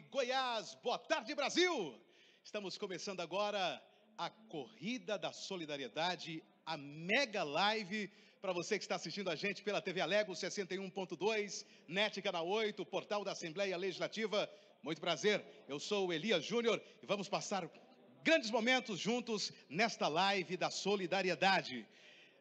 Goiás, boa tarde Brasil! Estamos começando agora a Corrida da Solidariedade, a mega live para você que está assistindo a gente pela TV Alego 61.2, NET Canal 8, portal da Assembleia Legislativa. Muito prazer, eu sou o Elias Júnior e vamos passar grandes momentos juntos nesta live da solidariedade.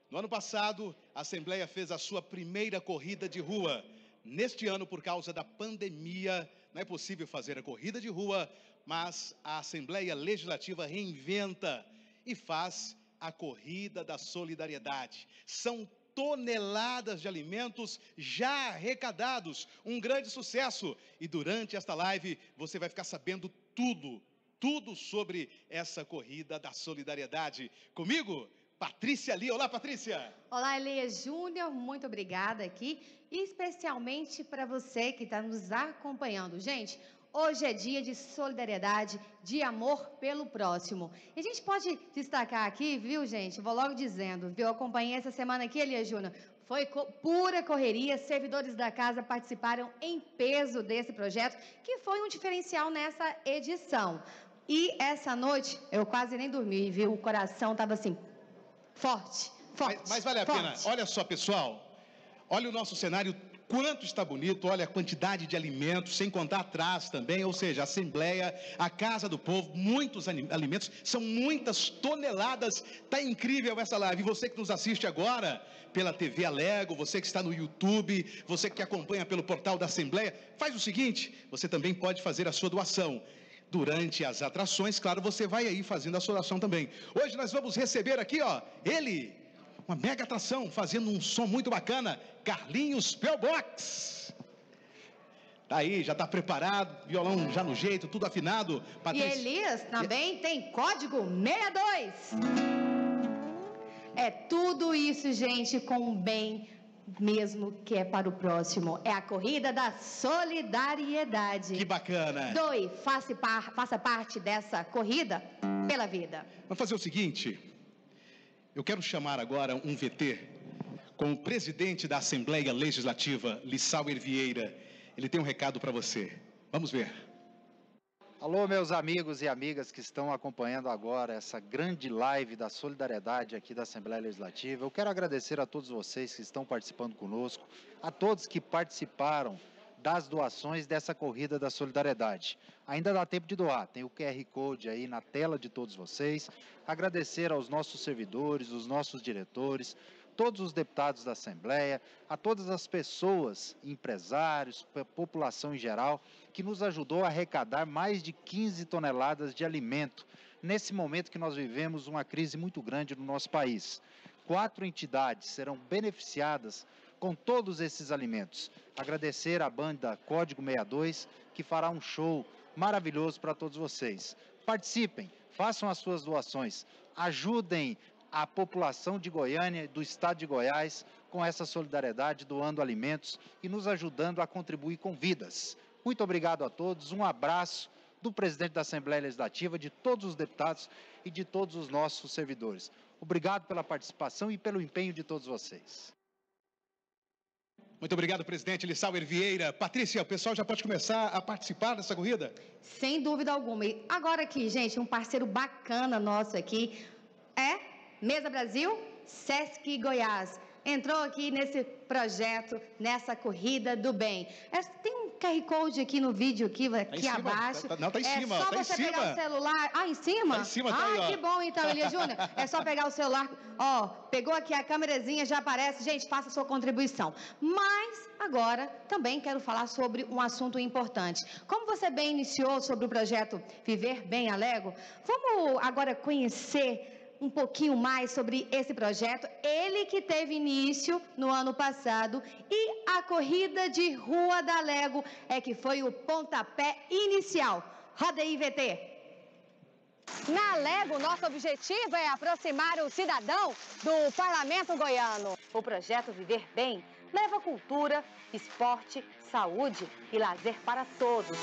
No ano passado, a Assembleia fez a sua primeira corrida de rua. Neste ano, por causa da pandemia, não é possível fazer a corrida de rua, mas a Assembleia Legislativa reinventa e faz a corrida da solidariedade. São toneladas de alimentos já arrecadados, um grande sucesso. E durante esta live você vai ficar sabendo tudo, tudo sobre essa corrida da solidariedade. Comigo, Patrícia Lia. Olá, Patrícia. Olá, Elias Júnior. Muito obrigada aqui, especialmente para você que está nos acompanhando. Gente, Hoje é dia de solidariedade, de amor pelo próximo. E a gente pode destacar aqui, viu, gente? Vou logo dizendo, viu? Acompanhei essa semana aqui, Elias Júnior. Foi co pura correria, servidores da casa participaram em peso desse projeto, que foi um diferencial nessa edição. E essa noite, eu quase nem dormi, viu? O coração estava assim, forte, forte. Mas, mas vale a forte. pena. Olha só, pessoal. Olha o nosso cenário quanto está bonito, olha a quantidade de alimentos, sem contar atrás também, ou seja, a Assembleia, a Casa do Povo, muitos alimentos, são muitas toneladas, está incrível essa live. E você que nos assiste agora pela TV Alego, você que está no YouTube, você que acompanha pelo portal da Assembleia, faz o seguinte, você também pode fazer a sua doação durante as atrações, claro, você vai aí fazendo a sua doação também. Hoje nós vamos receber aqui, ó, ele, uma mega atração, fazendo um som muito bacana, Carlinhos Pelbox. Tá aí, já tá preparado, violão já no jeito, tudo afinado. E Patrícia- Elias também tem código 62. É tudo isso, gente, com bem mesmo que é para o próximo. É a corrida da solidariedade. Que bacana. Doe, faça, par- faça parte dessa corrida pela vida. Vamos fazer o seguinte. Eu quero chamar agora um VT com o presidente da Assembleia Legislativa, Lissauer Vieira. Ele tem um recado para você. Vamos ver. Alô, meus amigos e amigas que estão acompanhando agora essa grande live da solidariedade aqui da Assembleia Legislativa. Eu quero agradecer a todos vocês que estão participando conosco, a todos que participaram das doações dessa corrida da solidariedade. Ainda dá tempo de doar, tem o QR Code aí na tela de todos vocês. Agradecer aos nossos servidores, os nossos diretores, todos os deputados da Assembleia, a todas as pessoas, empresários, população em geral, que nos ajudou a arrecadar mais de 15 toneladas de alimento nesse momento que nós vivemos uma crise muito grande no nosso país. Quatro entidades serão beneficiadas com todos esses alimentos. Agradecer à banda Código 62, que fará um show maravilhoso para todos vocês. Participem, façam as suas doações, ajudem a população de Goiânia, do estado de Goiás, com essa solidariedade, doando alimentos e nos ajudando a contribuir com vidas. Muito obrigado a todos, um abraço do presidente da Assembleia Legislativa, de todos os deputados e de todos os nossos servidores. Obrigado pela participação e pelo empenho de todos vocês. Muito obrigado, presidente Lissauer Vieira. Patrícia, o pessoal já pode começar a participar dessa corrida? Sem dúvida alguma. E agora aqui, gente, um parceiro bacana nosso aqui é Mesa Brasil, Sesc Goiás. Entrou aqui nesse projeto, nessa corrida do bem. É, tem um QR Code aqui no vídeo, aqui, aqui cima, abaixo. tá- tá- não, tá em é cima, só tá você pegar o celular. Ah, em cima? Tá em cima, tá ah, aí, ó. que bom então, Elias Júnior. É só pegar o celular. Ó, pegou aqui a câmerazinha, já aparece. Gente, faça sua contribuição. Mas agora também quero falar sobre um assunto importante. Como você bem iniciou sobre o projeto Viver Bem Alego, vamos agora conhecer um pouquinho mais sobre esse projeto. Ele que teve início no ano passado e a corrida de Rua da Lego é que foi o pontapé inicial. Roda aí, VT. Na Lego, nosso objetivo é aproximar o cidadão do parlamento goiano. O projeto Viver Bem leva cultura, esporte, saúde e lazer para todos.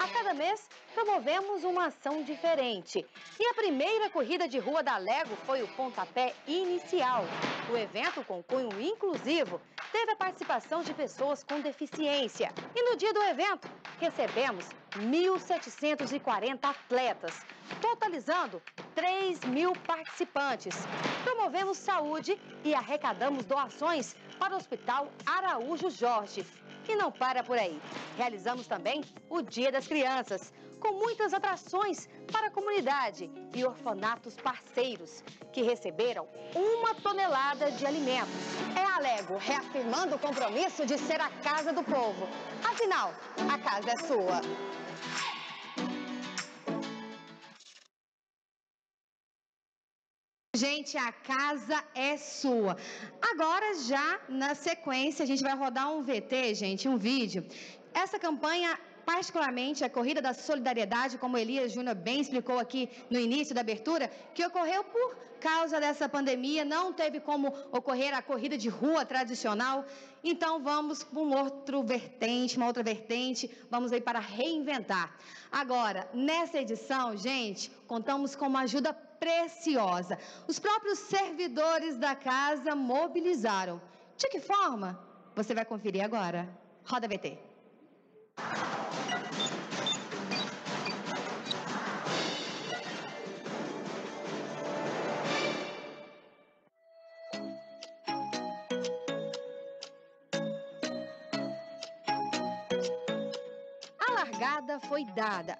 A cada mês, promovemos uma ação diferente. E a primeira corrida de rua da Lego foi o pontapé inicial. O evento com cunho inclusivo teve a participação de pessoas com deficiência. E no dia do evento, recebemos 1.740 atletas, totalizando 3 mil participantes. Promovemos saúde e arrecadamos doações para o Hospital Araújo Jorge. E não para por aí. Realizamos também o Dia das Crianças, com muitas atrações para a comunidade e orfanatos parceiros, que receberam uma tonelada de alimentos. É a Lego reafirmando o compromisso de ser a casa do povo. Afinal, a casa é sua. Gente, a casa é sua. Agora, já na sequência, a gente vai rodar um VT, gente, um vídeo. Essa campanha particularmente a corrida da solidariedade, como Elias Júnior bem explicou aqui no início da abertura, que ocorreu por causa dessa pandemia, não teve como ocorrer a corrida de rua tradicional. Então vamos para um outro vertente, uma outra vertente, vamos aí para reinventar. Agora, nessa edição, gente, contamos com uma ajuda preciosa. Os próprios servidores da casa mobilizaram. De que forma? Você vai conferir agora. Roda VT. largada foi dada.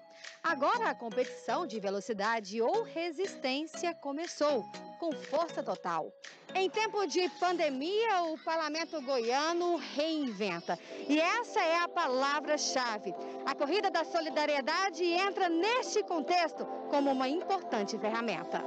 Agora a competição de velocidade ou resistência começou, com força total. Em tempo de pandemia, o parlamento goiano reinventa. E essa é a palavra-chave. A corrida da solidariedade entra neste contexto como uma importante ferramenta.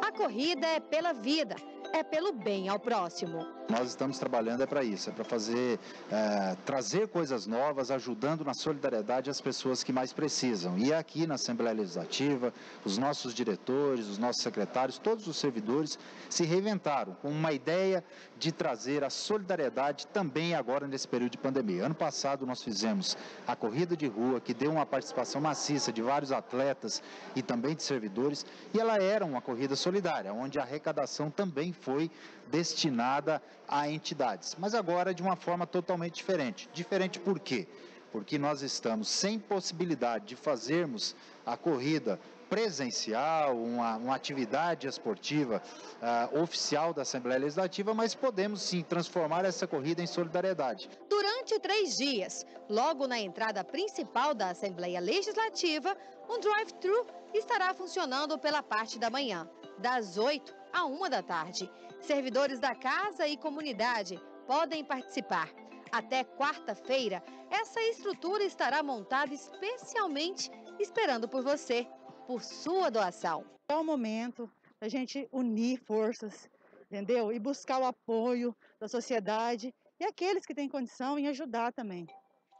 A corrida é pela vida é pelo bem ao próximo. Nós estamos trabalhando é para isso, é para fazer, é, trazer coisas novas, ajudando na solidariedade as pessoas que mais precisam. E aqui na Assembleia Legislativa, os nossos diretores, os nossos secretários, todos os servidores se reinventaram com uma ideia de trazer a solidariedade também agora nesse período de pandemia. Ano passado nós fizemos a corrida de rua, que deu uma participação maciça de vários atletas e também de servidores, e ela era uma corrida solidária, onde a arrecadação também foi destinada a entidades, mas agora de uma forma totalmente diferente. Diferente por quê? Porque nós estamos sem possibilidade de fazermos a corrida presencial, uma, uma atividade esportiva uh, oficial da Assembleia Legislativa, mas podemos sim transformar essa corrida em solidariedade. Durante três dias, logo na entrada principal da Assembleia Legislativa, um drive-thru estará funcionando pela parte da manhã, das 8 a 1 da tarde. Servidores da casa e comunidade podem participar. Até quarta-feira, essa estrutura estará montada especialmente esperando por você, por sua doação. É o momento da gente unir forças, entendeu? E buscar o apoio da sociedade e aqueles que têm condição em ajudar também.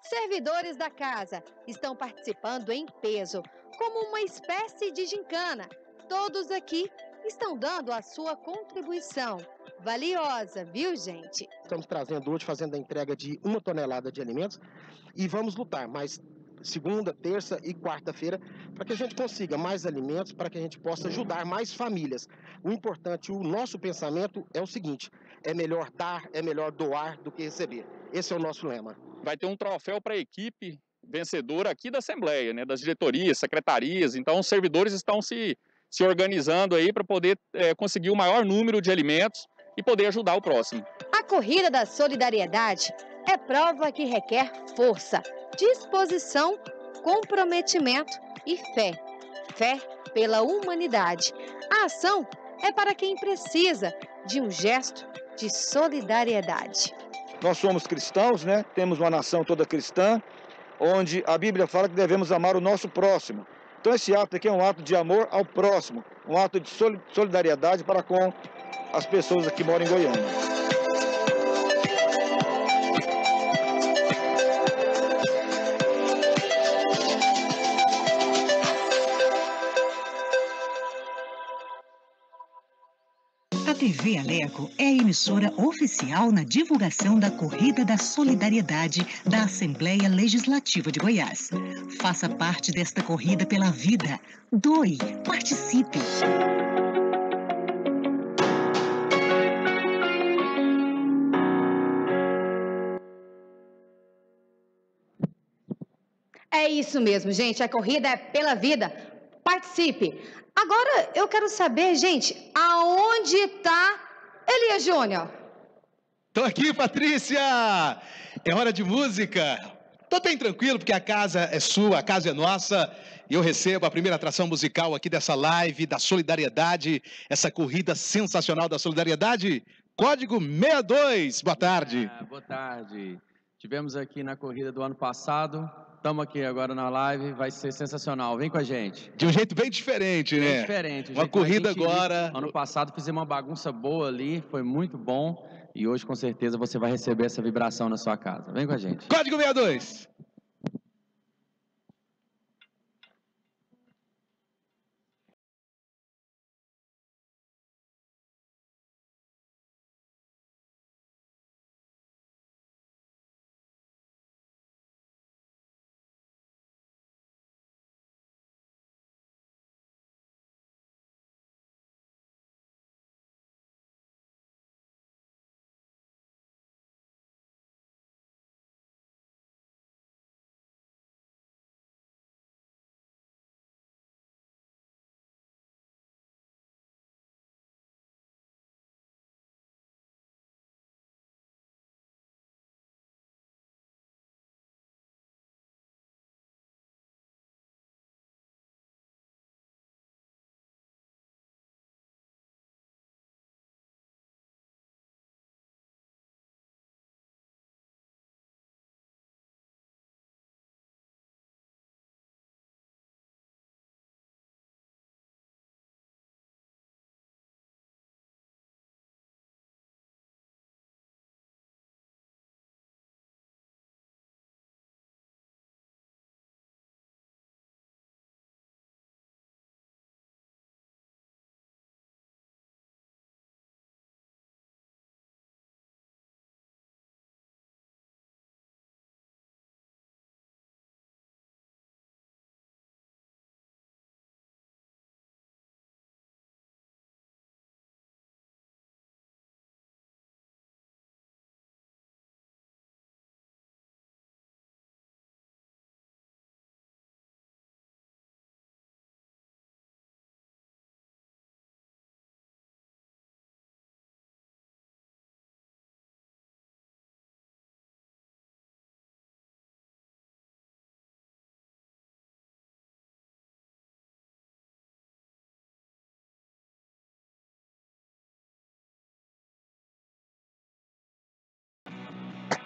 Servidores da casa estão participando em peso, como uma espécie de gincana. Todos aqui estão dando a sua contribuição. Valiosa, viu, gente? Estamos trazendo hoje, fazendo a entrega de uma tonelada de alimentos e vamos lutar mais segunda, terça e quarta-feira para que a gente consiga mais alimentos, para que a gente possa ajudar mais famílias. O importante, o nosso pensamento é o seguinte: é melhor dar, é melhor doar do que receber. Esse é o nosso lema. Vai ter um troféu para a equipe vencedora aqui da Assembleia, né, das diretorias, secretarias. Então, os servidores estão se se organizando aí para poder é, conseguir o maior número de alimentos e poder ajudar o próximo. A corrida da solidariedade é prova que requer força, disposição, comprometimento e fé. Fé pela humanidade. A ação é para quem precisa de um gesto de solidariedade. Nós somos cristãos, né? Temos uma nação toda cristã, onde a Bíblia fala que devemos amar o nosso próximo. Então esse ato aqui é um ato de amor ao próximo, um ato de solidariedade para com as pessoas que moram em Goiânia. TV Aleco é a emissora oficial na divulgação da Corrida da Solidariedade da Assembleia Legislativa de Goiás. Faça parte desta corrida pela vida. Doe, participe. É isso mesmo, gente. A corrida é pela vida. Participe. Agora eu quero saber, gente, aonde está Elias Júnior? Tô aqui, Patrícia! É hora de música. Tô bem tranquilo, porque a casa é sua, a casa é nossa. E eu recebo a primeira atração musical aqui dessa live da solidariedade, essa corrida sensacional da solidariedade. Código 62. Boa tarde. Ah, boa tarde. Tivemos aqui na corrida do ano passado. Estamos aqui agora na live, vai ser sensacional. Vem com a gente. De um jeito bem diferente, Bem né? diferente. o Uma corrida agora. Ano passado fizemos uma bagunça boa ali, foi muito bom. E hoje, com certeza, você vai receber essa vibração na sua casa. Vem com a gente. Código 62.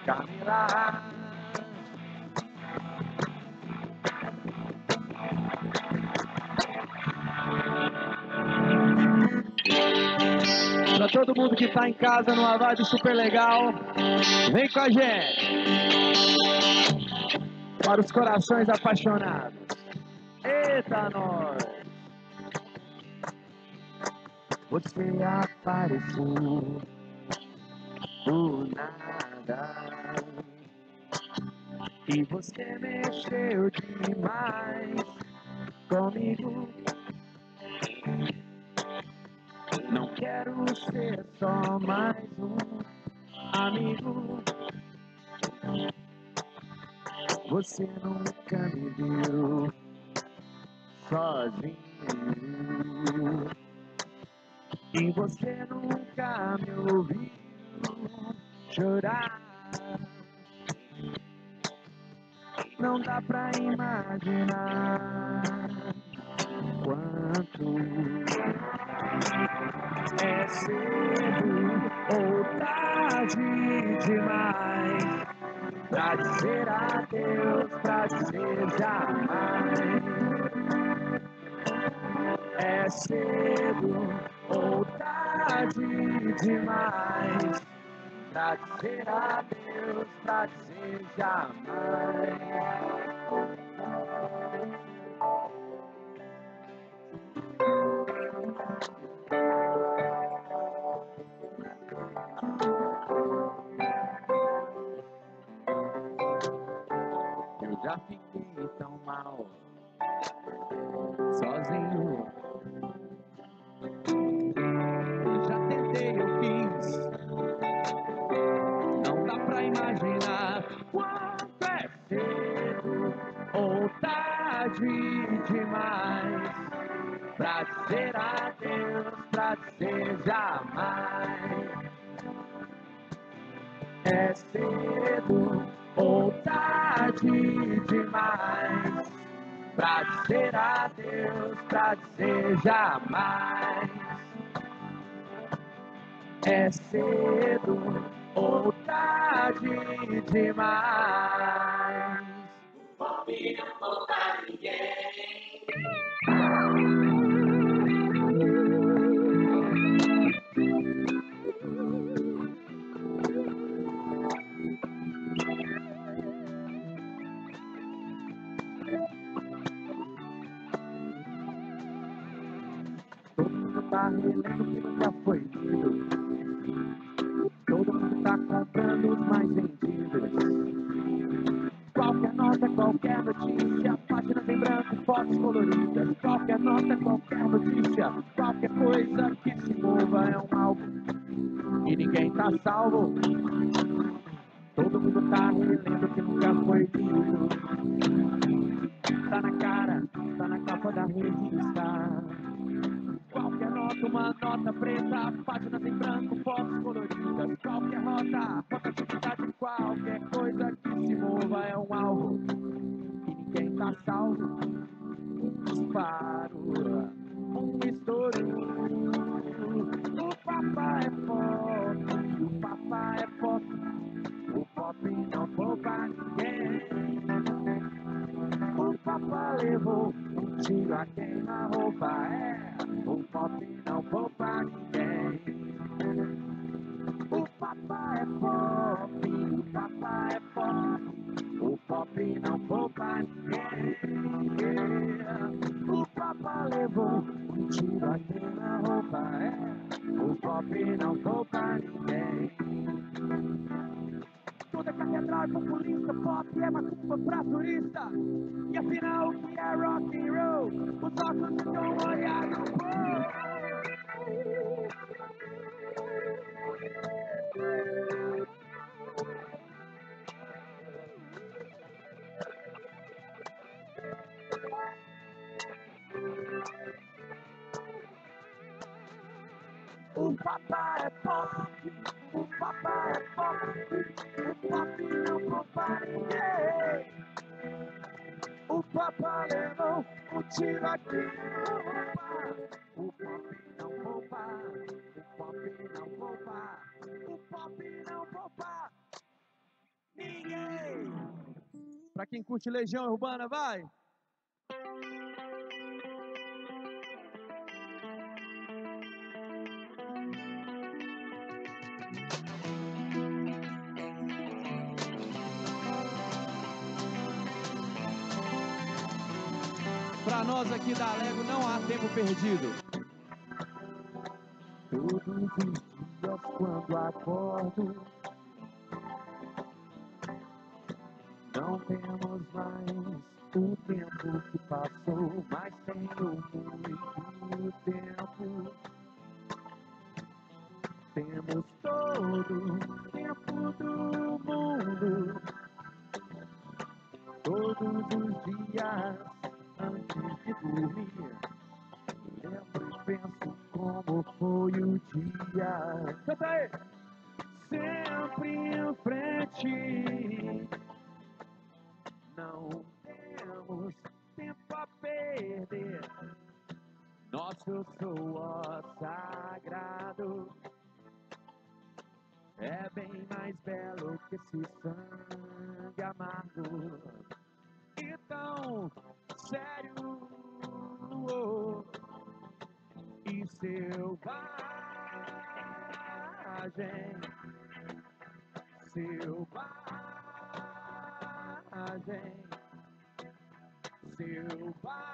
Camila. Para todo mundo que está em casa numa vibe super legal, vem com a gente. Para os corações apaixonados. Eita, nós! Você apareceu do nada. E você mexeu demais comigo. Não quero ser só mais um amigo. Você nunca me viu sozinho. E você nunca me ouviu chorar. Não dá pra imaginar quanto é cedo ou tarde demais pra dizer adeus, pra dizer jamais. É cedo ou tarde demais pra dizer adeus, pra dizer jamais. Eu já fiquei tão mal, sozinho. Dizer adeus, pra dizer jamais. É cedo ou tarde demais pra dizer adeus, pra dizer jamais. É cedo ou tarde demais. Fome não poupa ninguém. Tá relendo nunca foi lido. Todo mundo tá comprando os mais vendidos. Qualquer nota, qualquer notícia, páginas em branco, fotos coloridas. Qualquer nota, qualquer notícia, qualquer coisa que se mova é um alvo. E ninguém tá salvo. Todo mundo tá relendo que nunca foi lido. Tá na cara, tá na capa da revista. Qualquer uma nota preta, páginas em branco, fotos coloridas. Qualquer rota, rotatividade, qualquer coisa que se mova é um alvo. E ninguém tá salvo. Um disparo, um estouro. O papai é forte, o papai é forte. O pop não poupa ninguém. O papai levou um tiro a queima-roupa, é. O pop levou um tiro a queima-roupa, é. O pop não poupa ninguém. Toda catedral é populista, pop é macumba pra turista. E afinal, o que é rock and roll? Os óculos estão molhados. O papai é pop, o papai é pop, o pop não poupa ninguém. O papai levou um tiro aqui O pop não poupa, o pop não poupa, o pop não poupa ninguém. Pra quem curte Legião Urbana, vai! Nós aqui da Lego não há tempo perdido. Todos os dias quando acordo, não temos mais o tempo que passou, mas tenho muito tempo. Temos todo o tempo do mundo, todos os dias antes de dormir. Lembro e penso como foi o dia. Canta aí! Sempre em frente. Não temos tempo a perder. Nosso suor sagrado é bem mais belo que esse sangue amargo. Então, sério e selvagem, selvagem, selvagem.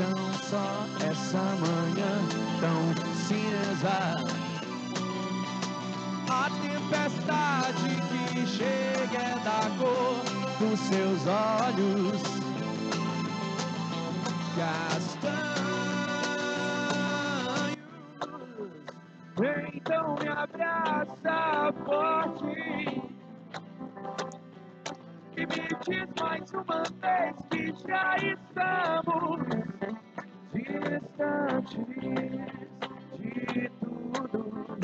paixão só essa manhã tão cinza. A tempestade que chega é da cor dos seus olhos. Castanhos, então me abraça forte e me diz mais uma vez que já estamos distantes de tudo.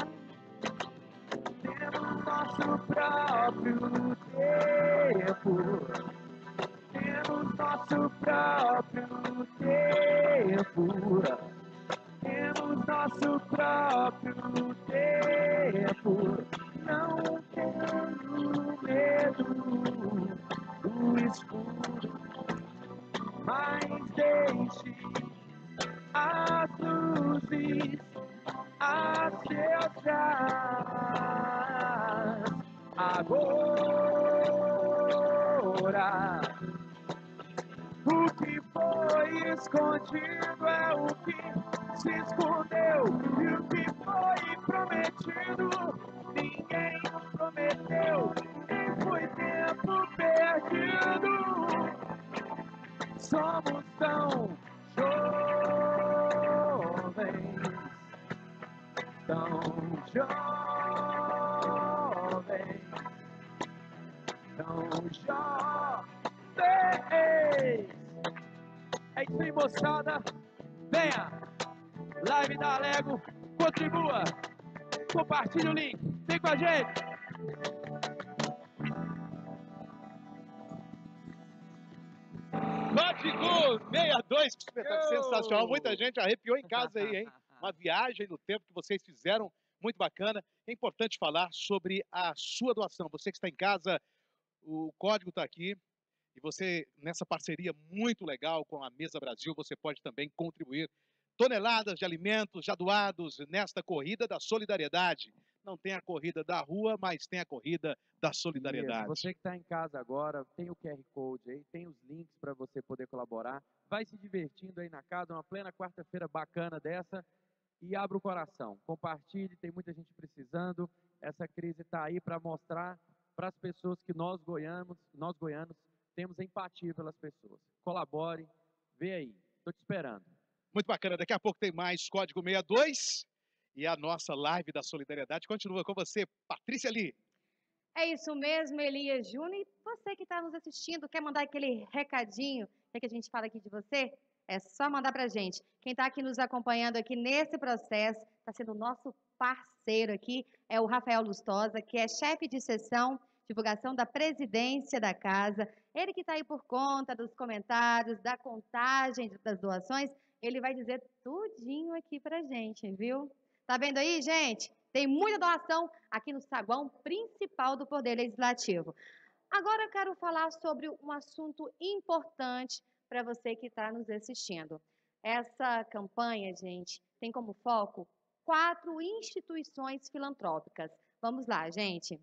Temos nosso próprio Uma viagem no tempo que vocês fizeram, muito bacana. É importante falar sobre a sua doação. Você que está em casa, o código está aqui. E você, nessa parceria muito legal com a Mesa Brasil, você pode também contribuir toneladas de alimentos já doados nesta corrida da solidariedade. Não tem a corrida da rua, mas tem a corrida da solidariedade. Você que está em casa agora, tem o QR Code aí, tem os links para você poder colaborar. Vai se divertindo aí na casa, uma plena quarta-feira bacana dessa. E abra o coração, compartilhe, tem muita gente precisando. Essa crise está aí para mostrar para as pessoas que nós goianos, nós goianos temos empatia pelas pessoas. Colabore, vê aí, estou te esperando. Muito bacana. Daqui a pouco tem mais Código 62 e a nossa live da solidariedade continua com você, Patrícia Lee. É isso mesmo, Elias Júnior. E você que está nos assistindo, quer mandar aquele recadinho que a gente fala aqui de você? É só mandar para gente. Quem está aqui nos acompanhando aqui nesse processo, está sendo o nosso parceiro aqui, é o Rafael Lustosa, que é chefe de sessão, divulgação da presidência da casa. Ele que está aí por conta dos comentários, da contagem das doações, ele vai dizer tudinho aqui para gente, viu? Tá vendo aí, gente? Tem muita doação aqui no saguão principal do Poder Legislativo. Agora eu quero falar sobre um assunto importante para você que está nos assistindo. Essa campanha, gente, tem como foco quatro instituições filantrópicas. Vamos lá, gente.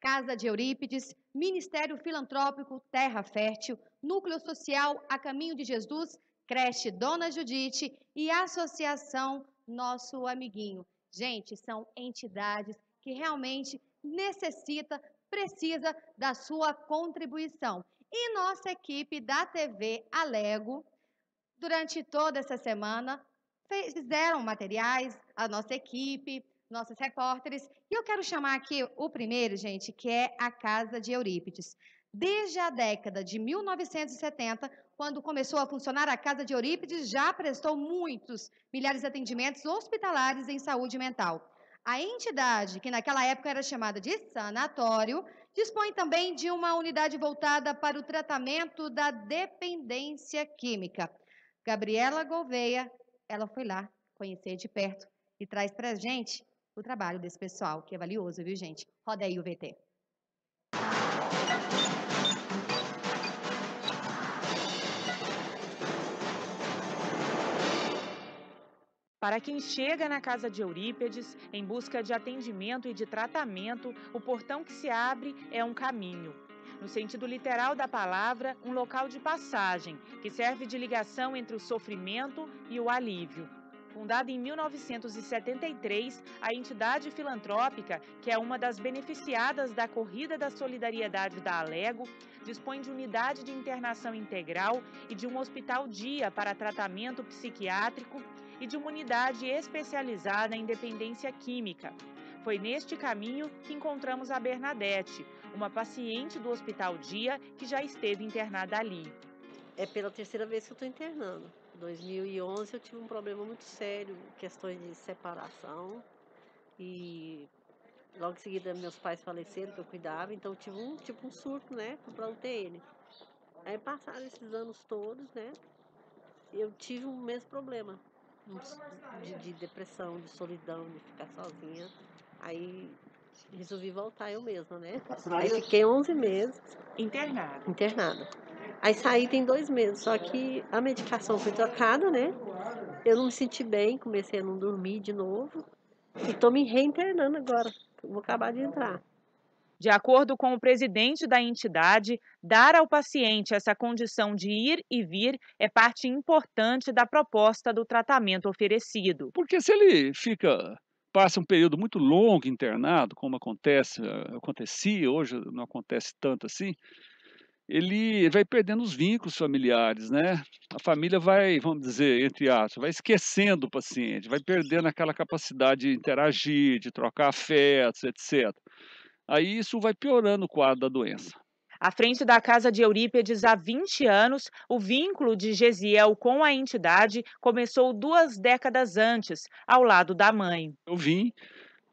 Casa de Eurípides, Ministério Filantrópico Terra Fértil, Núcleo Social A Caminho de Jesus, Creche Dona Judite e Associação Nosso Amiguinho. Gente, são entidades que realmente necessita, precisa da sua contribuição. E nossa equipe da TV Alego, durante toda essa semana, fizeram materiais, a nossa equipe, nossos repórteres. E eu quero chamar aqui o primeiro, gente, que é a Casa de Eurípides. Desde a década de 1970, quando começou a funcionar a Casa de Eurípides, já prestou muitos milhares de atendimentos hospitalares em saúde mental. A entidade, que naquela época era chamada de sanatório, dispõe também de uma unidade voltada para o tratamento da dependência química. Gabriela Gouveia, ela foi lá conhecer de perto e traz para a gente o trabalho desse pessoal, que é valioso, viu, gente? Roda aí o VT. Para quem chega na casa de Eurípedes em busca de atendimento e de tratamento, o portão que se abre é um caminho. No sentido literal da palavra, um local de passagem, que serve de ligação entre o sofrimento e o alívio. Fundada em 1973, a entidade filantrópica, que é uma das beneficiadas da Corrida da Solidariedade da Alego, dispõe de unidade de internação integral e de um hospital dia para tratamento psiquiátrico e de uma unidade especializada em dependência química. Foi neste caminho que encontramos a Bernadette, uma paciente do Hospital Dia que já esteve internada ali. É pela terceira vez que eu estou internando. Em 2011 eu tive um problema muito sério, questões de separação e logo em seguida meus pais faleceram que eu cuidava, então eu tive um tipo um surto, né, para UTI. Aí passaram esses anos todos, né, eu tive um mesmo problema de, de depressão, de solidão, de ficar sozinha. Aí resolvi voltar eu mesma, né? Aí fiquei 11 meses. Internada. Internada. Aí saí tem dois meses, só que a medicação foi trocada, né? Eu não me senti bem, comecei a não dormir de novo. E tô me reinternando agora. Vou acabar de entrar. De acordo com o presidente da entidade, dar ao paciente essa condição de ir e vir é parte importante da proposta do tratamento oferecido. Porque se ele fica passa um período muito longo internado, como acontece, acontecia, hoje não acontece tanto assim, ele vai perdendo os vínculos familiares, né? A família vai, vamos dizer, entre aspas, vai esquecendo o paciente, vai perdendo aquela capacidade de interagir, de trocar afetos, etc. Aí isso vai piorando o quadro da doença. À frente da casa de Eurípedes há 20 anos, o vínculo de Gesiel com a entidade começou duas décadas antes, ao lado da mãe. Eu vim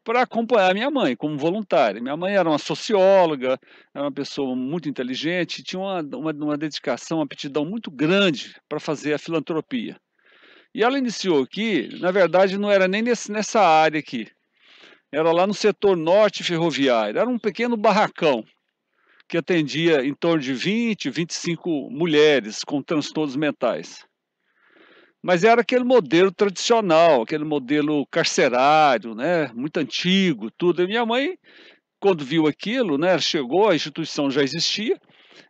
para acompanhar minha mãe como voluntária. Minha mãe era uma socióloga, era uma pessoa muito inteligente, tinha uma, uma, uma dedicação, uma aptidão muito grande para fazer a filantropia. E ela iniciou aqui, na verdade, não era nem nesse, nessa área aqui. Era lá no setor norte ferroviário. Era um pequeno barracão que atendia em torno de 20, 25 mulheres com transtornos mentais. Mas era aquele modelo tradicional, aquele modelo carcerário, né, muito antigo, tudo. E minha mãe, quando viu aquilo, né, chegou, a instituição já existia,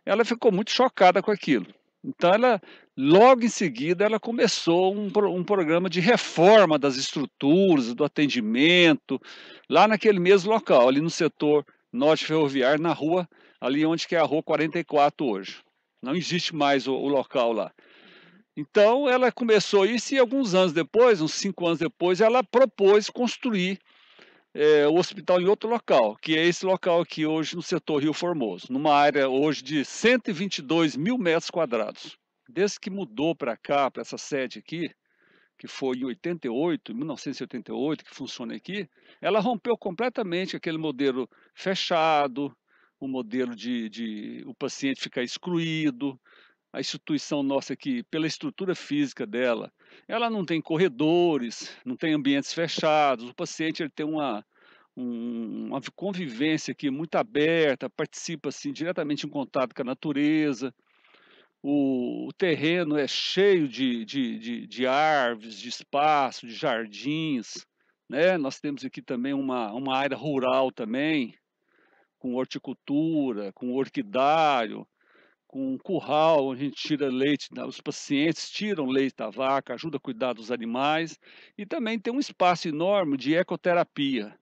ela ficou muito chocada com aquilo. Então, ela, logo em seguida, ela começou um, um programa de reforma das estruturas, do atendimento, lá naquele mesmo local, ali no setor norte ferroviário, na rua, ali onde que é a rua 44 hoje. Não existe mais o, o local lá. Então, ela começou isso e alguns anos depois, uns cinco anos depois, ela propôs construir é, o hospital em outro local, que é esse local aqui hoje no setor Rio Formoso, numa área hoje de 122 mil metros quadrados. Desde que mudou para cá, para essa sede aqui, que foi em 88, 1988, que funciona aqui, ela rompeu completamente aquele modelo fechado, o modelo de, de o paciente ficar excluído, a instituição nossa aqui, pela estrutura física dela, ela não tem corredores, não tem ambientes fechados, o paciente ele tem uma, um, uma convivência aqui muito aberta, participa assim, diretamente em contato com a natureza, o, o terreno é cheio de, de, de, de, árvores, de espaço, de jardins, né? nós temos aqui também uma, uma área rural também, com horticultura, com orquidário, com um curral onde a gente tira leite, os pacientes tiram leite da vaca, ajuda a cuidar dos animais e também tem um espaço enorme de ecoterapia.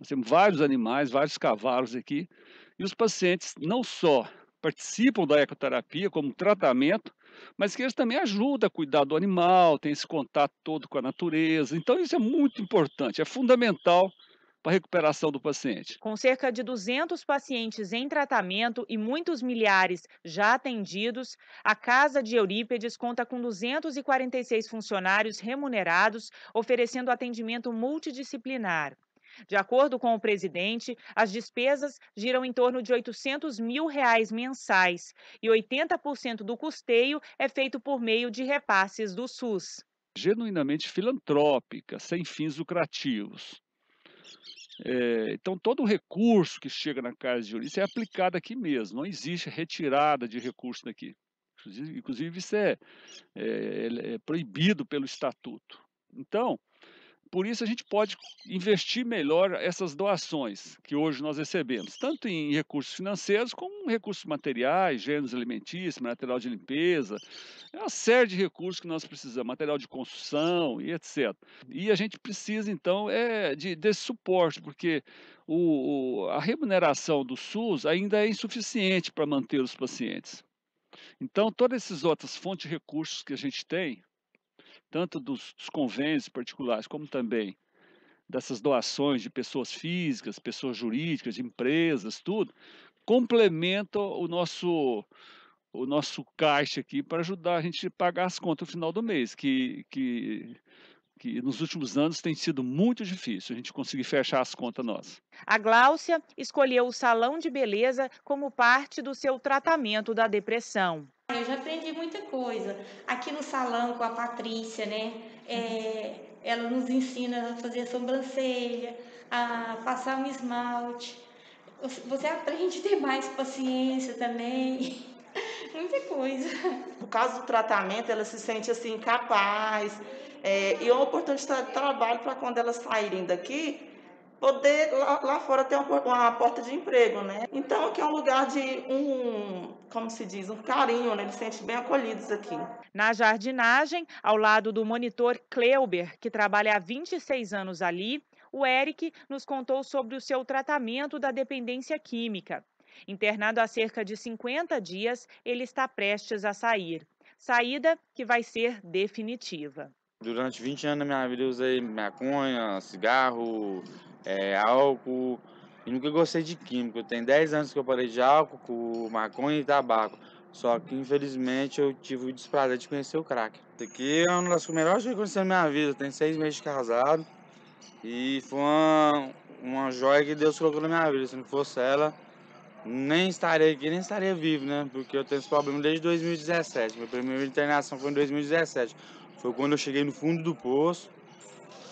Nós temos vários animais, vários cavalos aqui e os pacientes não só participam da ecoterapia como tratamento, mas que eles também ajudam a cuidar do animal, tem esse contato todo com a natureza. Então isso é muito importante, é fundamental para a recuperação do paciente. Com cerca de 200 pacientes em tratamento e muitos milhares já atendidos, a Casa de Eurípedes conta com 246 funcionários remunerados, oferecendo atendimento multidisciplinar. De acordo com o presidente, as despesas giram em torno de 800 mil reais mensais e 80% do custeio é feito por meio de repasses do SUS. Genuinamente filantrópica, sem fins lucrativos. É, então, todo o recurso que chega na Casa de Justiça é aplicado aqui mesmo, não existe retirada de recurso daqui. Inclusive, isso é, é, é proibido pelo Estatuto. Então, por isso a gente pode investir melhor essas doações que hoje nós recebemos, tanto em recursos financeiros como em recursos materiais, gêneros alimentícios, material de limpeza, uma série de recursos que nós precisamos, material de construção e etc. E a gente precisa então é de, desse suporte, porque o, a remuneração do SUS ainda é insuficiente para manter os pacientes. Então, todas essas outras fontes de recursos que a gente tem, tanto dos, dos convênios particulares, como também dessas doações de pessoas físicas, pessoas jurídicas, de empresas, tudo, complementa o nosso o nosso caixa aqui para ajudar a gente a pagar as contas no final do mês, que, que, que nos últimos anos tem sido muito difícil a gente conseguir fechar as contas nossas. A Gláucia escolheu o salão de beleza como parte do seu tratamento da depressão. Eu já aprendi muita coisa. Aqui no salão com a Patrícia, né? É, ela nos ensina a fazer a sobrancelha, a passar um esmalte. Você aprende a ter mais paciência também. Muita coisa. No caso do tratamento, ela se sente assim capaz. É, e é uma oportunidade de trabalho para quando elas saírem daqui, poder lá, lá fora ter uma, uma, porta de emprego, né? Então aqui é um lugar de um, como se diz, um carinho, né? Eles se sentem bem acolhidos aqui. Na jardinagem, ao lado do monitor Kleuber, que trabalha há 26 anos ali, o Eric nos contou sobre o seu tratamento da dependência química. Internado há cerca de 50 dias, ele está prestes a sair. Saída que vai ser definitiva. Durante 20 anos da minha vida eu usei maconha, cigarro, é, álcool e nunca gostei de químico. Tem 10 anos que eu parei de álcool, maconha e tabaco. Só que infelizmente eu tive o desprazer de conhecer o crack. Isso aqui é uma das melhores que aconteceu na minha vida. Tenho seis meses de casado e foi uma, uma joia que Deus colocou na minha vida. Se não fosse ela, nem estaria aqui, nem estaria vivo, né? Porque eu tenho esse problema desde 2017. Minha primeira internação foi em 2017. Foi quando eu cheguei no fundo do poço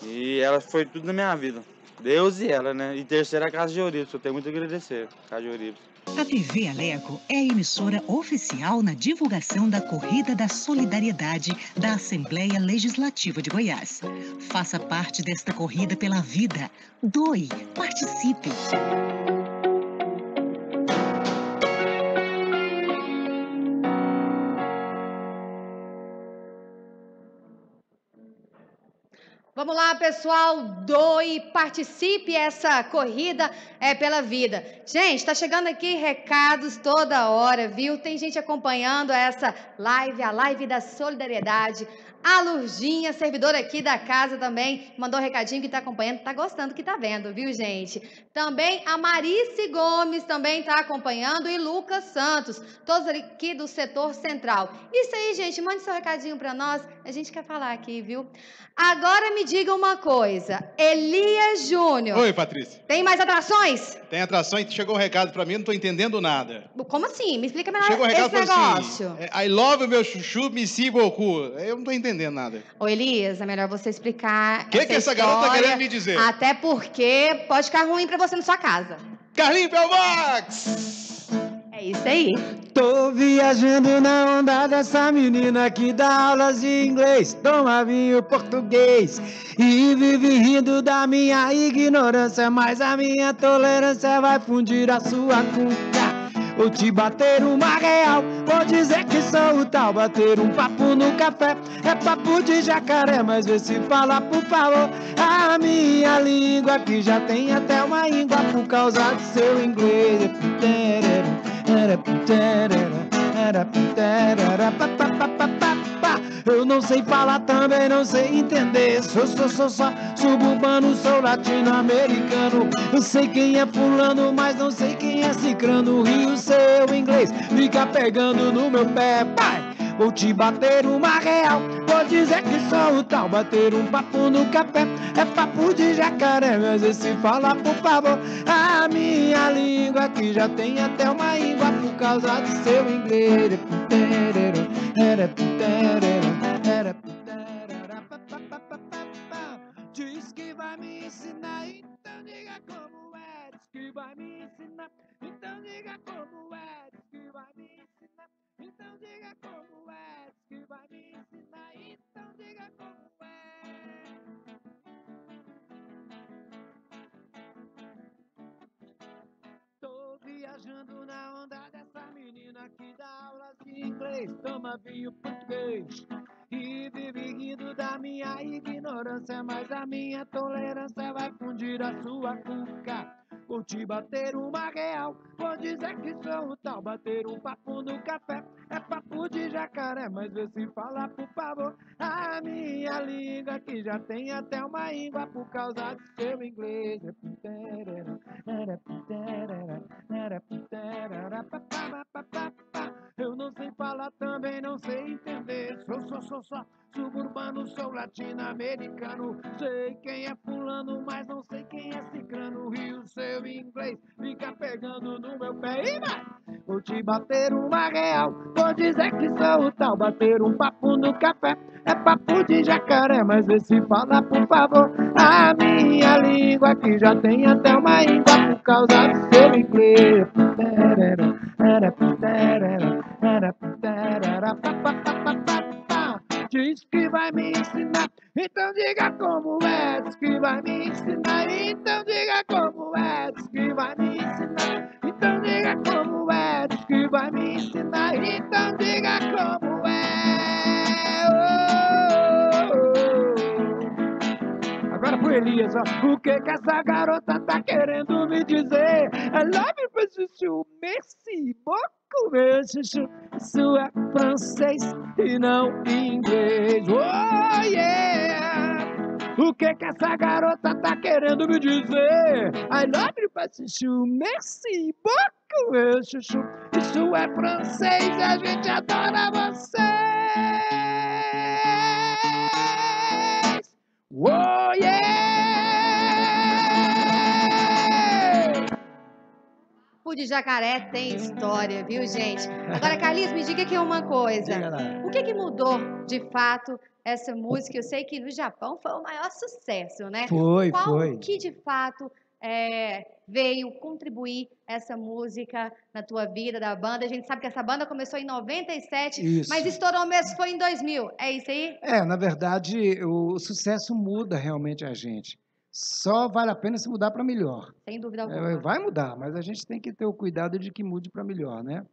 e ela foi tudo na minha vida. Deus e ela, né? E terceira a Casa de Ourives, eu tenho muito a agradecer, Casa de Ourives. A TV Aleco é a emissora oficial na divulgação da Corrida da Solidariedade da Assembleia Legislativa de Goiás. Faça parte desta corrida pela vida. Doe, participe. Vamos lá, pessoal, doe, participe, essa corrida é pela vida. Gente, está chegando aqui recados toda hora, viu? Tem gente acompanhando essa live, a live da solidariedade. A Lurdinha, servidora aqui da casa também, mandou um recadinho que está acompanhando, está gostando que está vendo, viu, gente? Também a Marice Gomes também está acompanhando e Lucas Santos, todos aqui do setor central. Isso aí, gente, mande seu recadinho para nós, a gente quer falar aqui, viu? Agora me diga uma coisa, Elias Júnior. Oi, Patrícia. Tem mais atrações? Tem atrações, chegou um recado para mim, não estou entendendo nada. Como assim? Me explica melhor chegou um recado esse negócio. Assim, I love meu chuchu, me si beaucoup. Eu não estou entendendo nada. Ô, Elias, é melhor você explicar. O que, que essa garota está querendo me dizer? Até porque pode ficar ruim para você na sua casa. Carlinhos Belmax! É isso aí. Tô viajando na onda dessa menina que dá aulas de inglês, toma vinho português e vive rindo da minha ignorância, mas a minha tolerância vai fundir a sua cuca. Vou te bater uma real, vou dizer que sou o tal. Bater um papo no café é papo de jacaré, mas vê se fala por favor. A minha língua que já tem até uma íngua por causa do seu inglês. Eu não sei falar, também não sei entender. Sou, sou, sou só suburbano, sou latino-americano. Eu sei quem é fulano, mas não sei quem é cicrano. Rio, seu inglês, fica pegando no meu pé, pai. Vou te bater uma real, vou dizer que sou o tal. Bater um papo no café é papo de jacaré, mas esse fala por favor. A minha língua que já tem até uma íngua por causa do seu inglês. Diz que vai me ensinar, então diga como é. Diz que vai me ensinar, então diga como é. Diz que vai me ensinar. Na onda dessa menina que dá aulas de inglês, toma vinho português e vive rindo da minha ignorância, mas a minha tolerância vai fundir a sua cuca. Vou te bater uma real, vou dizer que sou o tal. Bater um papo no café, é papo de jacaré. Mas vê se fala, por favor, a minha língua que já tem até uma íngua por causa do seu inglês. Era era. Eu não sei falar, também não sei entender. Sou, sou, sou, sou suburbano, sou latino-americano. Sei quem é fulano, mas não sei quem é ciclano. E o seu inglês fica pegando no meu pé. E vai! Vou te bater uma real, vou dizer que sou o tal. Bater um papo no café, é papo de jacaré. Mas vê se fala, por favor, a minha língua que já tem até uma íngua por causa do seu inglês. Era, terera, era, Diz que vai me ensinar, então diga como é. Diz que vai me ensinar, então diga como é. Diz que vai me ensinar, então diga como é. Diz que vai me ensinar, então diga como é. Pro Elias. O que que essa garota tá querendo me dizer? I love you, but you merci beaucoup, meu chuchu. Isso é francês e não inglês. Oh, yeah! O que que essa garota tá querendo me dizer? I love you, you merci beaucoup, meu chuchu. Isso é francês e a gente adora vocês. Oh, O de jacaré tem história, viu, gente? Agora, Carlinhos, me diga aqui uma coisa. O que, que mudou, de fato, essa música? Eu sei que no Japão foi o maior sucesso, né? Foi, Qual foi. que, de fato, é, veio contribuir essa música na tua vida, da banda? A gente sabe que essa banda começou em 97, Isso. mas estourou mesmo foi em 2000. É isso aí? É, na verdade, o sucesso muda realmente a gente. Só vale a pena se mudar para melhor. Sem dúvida É, alguma. vai mudar, mas a gente tem que ter o cuidado de que mude para melhor, né?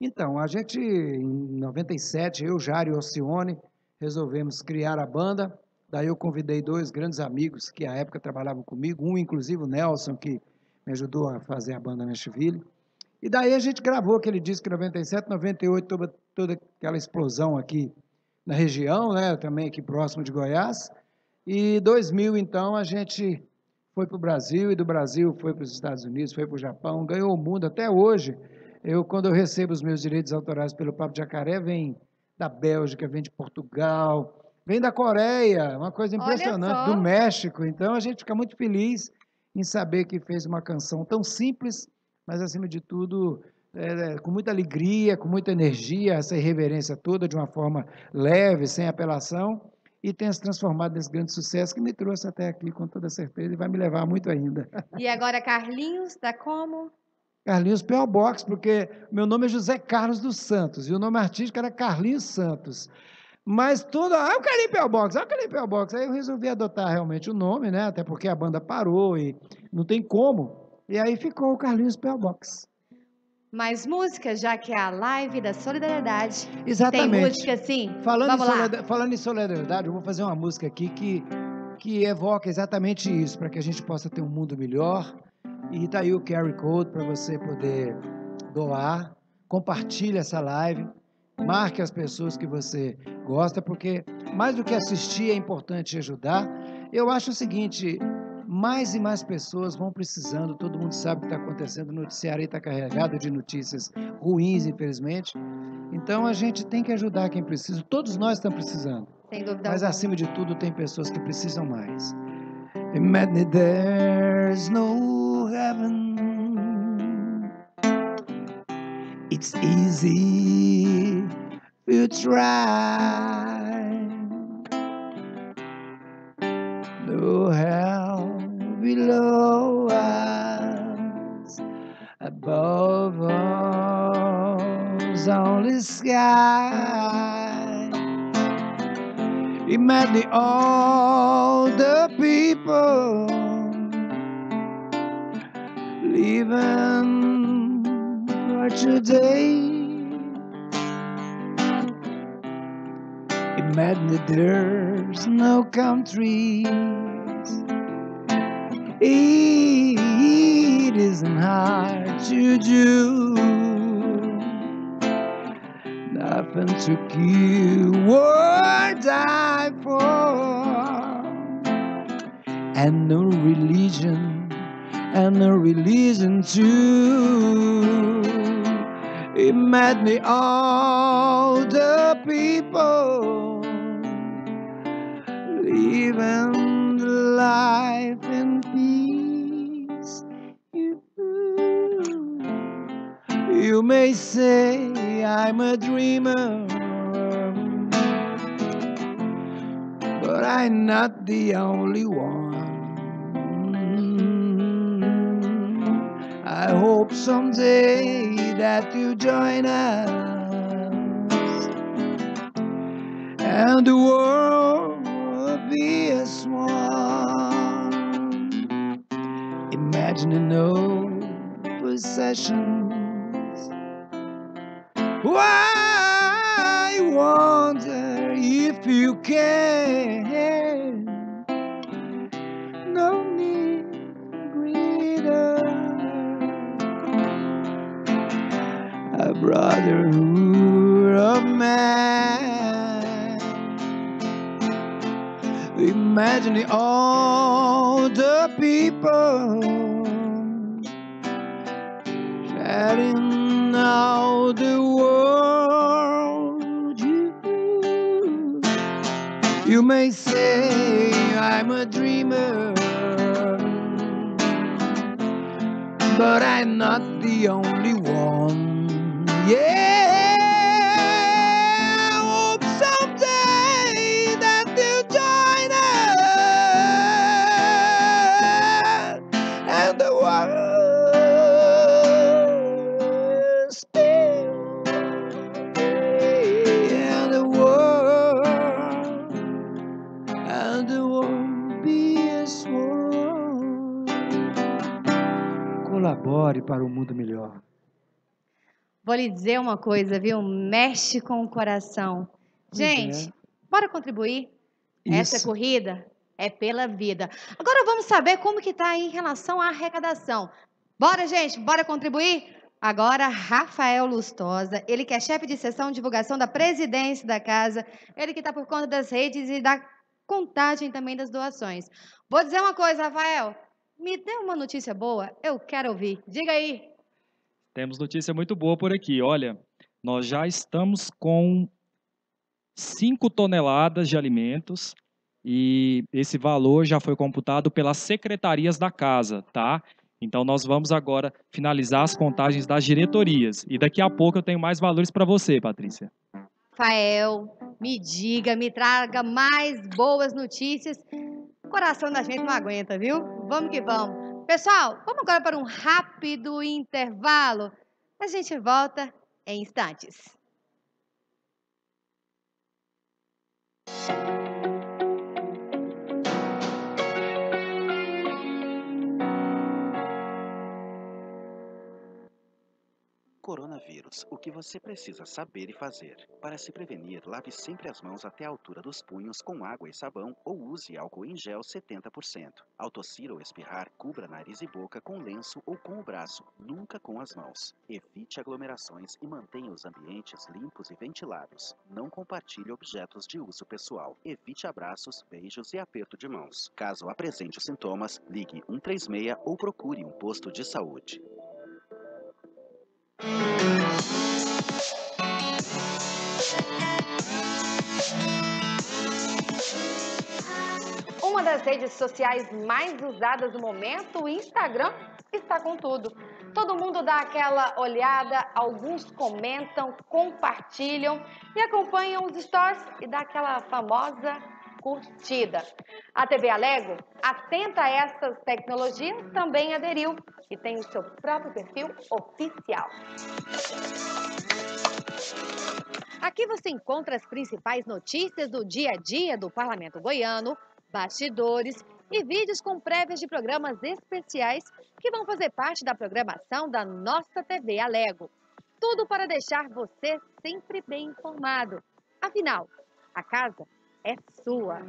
Então, a gente, em 97, eu, Jário e Alcione, resolvemos criar a banda. Daí eu convidei dois grandes amigos que à época trabalhavam comigo, um inclusive o Nelson, que me ajudou a fazer a banda Nashville. E daí a gente gravou aquele disco em 97, 98, toda, toda aquela explosão aqui na região, né? também aqui próximo de Goiás. E 2000, então, a gente foi para o Brasil, e do Brasil foi para os Estados Unidos, foi para o Japão, ganhou o mundo até hoje. Eu, quando eu recebo os meus direitos autorais pelo Papo de Jacaré, vem da Bélgica, vem de Portugal, vem da Coreia, uma coisa impressionante, do México. Então, a gente fica muito feliz em saber que fez uma canção tão simples, mas, acima de tudo, é, com muita alegria, com muita energia, essa irreverência toda, de uma forma leve, sem apelação, e tenha se transformado nesse grande sucesso que me trouxe até aqui, com toda certeza, e vai me levar muito ainda. E agora, Carlinhos, tá como? Carlinhos P.O. Box, porque meu nome é José Carlos dos Santos, e o nome artístico era Carlinhos Santos. Mas tudo, ah, o Carlinhos P.O. Box, ah, o Carlinhos P.O. Box. Aí eu resolvi adotar realmente o nome, né? Até porque a banda parou e não tem como. E aí ficou o Carlinhos P.O. Box. Mais música, já que é a live da solidariedade. Exatamente. Tem música sim? Falando, em falando em solidariedade, eu vou fazer uma música aqui que, que evoca exatamente isso, para que a gente possa ter um mundo melhor. E tá aí o QR Code para você poder doar. Compartilhe essa live. Marque as pessoas que você gosta, porque mais do que assistir é importante ajudar. Eu acho o seguinte: mais e mais pessoas vão precisando, todo mundo sabe o que está acontecendo, o noticiário está carregado de notícias ruins, infelizmente. Então a gente tem que ajudar quem precisa, todos nós estamos precisando. Sem dúvida Mas acima de tudo, tem pessoas que precisam mais. Imagine there's no heaven. It's easy you try. No hell below us, above us, only sky. Imagine all the people living for today. Imagine that there's no countries. It is isn't hard to do. Nothing to kill or die for, and no religion, and no religion too. It made me all the people living may say I'm a dreamer, but I'm not the only one. I hope someday that you join us and the world will be as one. Imagining no possessions. Can? No need greater a brotherhood of man. Imagine all the people may say I'm a dreamer, but I'm not the only one. Yeah, Colabore para um mundo melhor. Vou lhe dizer uma coisa, viu? Mexe com o coração. Pois é. Gente, bora contribuir? Essa Isso. corrida é pela vida. Agora vamos saber como que está em relação à arrecadação. Bora, gente, bora contribuir? Agora, Rafael Lustosa, ele que é chefe de sessão de divulgação da presidência da casa, ele que está por conta das redes e da contagem também das doações. Vou dizer uma coisa, Rafael, me dê uma notícia boa, eu quero ouvir. Diga aí. Temos notícia muito boa por aqui. Olha, nós já estamos com 5 toneladas de alimentos e esse valor já foi computado pelas secretarias da casa, tá? Então nós vamos agora finalizar as contagens das diretorias e daqui a pouco eu tenho mais valores para você, Patrícia. Rafael, me diga, me traga mais boas notícias. O coração da gente não aguenta, viu? Vamos que vamos. Pessoal, vamos agora para um rápido intervalo. A gente volta em instantes. Coronavírus. O que você precisa saber e fazer. Para se prevenir, lave sempre as mãos até a altura dos punhos com água e sabão ou use álcool em gel 70%. Ao tossir ou espirrar, cubra nariz e boca com lenço ou com o braço, nunca com as mãos. Evite aglomerações e mantenha os ambientes limpos e ventilados. Não compartilhe objetos de uso pessoal. Evite abraços, beijos e aperto de mãos. Caso apresente os sintomas, ligue 136 ou procure um posto de saúde. Uma das redes sociais mais usadas no momento, o Instagram, está com tudo. Todo mundo dá aquela olhada, alguns comentam, compartilham e acompanham os stories e dá aquela famosa curtida. A TV Alego, atenta a essas tecnologias, também aderiu e tem o seu próprio perfil oficial. Aqui você encontra as principais notícias do dia a dia do Parlamento Goiano, bastidores e vídeos com prévias de programas especiais que vão fazer parte da programação da nossa TV Alego. Tudo para deixar você sempre bem informado. Afinal, a casa é sua.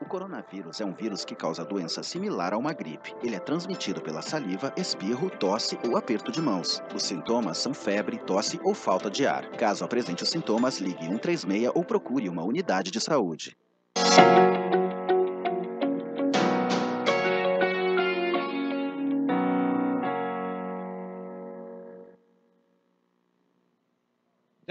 O coronavírus é um vírus que causa doença similar a uma gripe. Ele é transmitido pela saliva, espirro, tosse ou aperto de mãos. Os sintomas são febre, tosse ou falta de ar. Caso apresente os sintomas, ligue 136 ou procure uma unidade de saúde.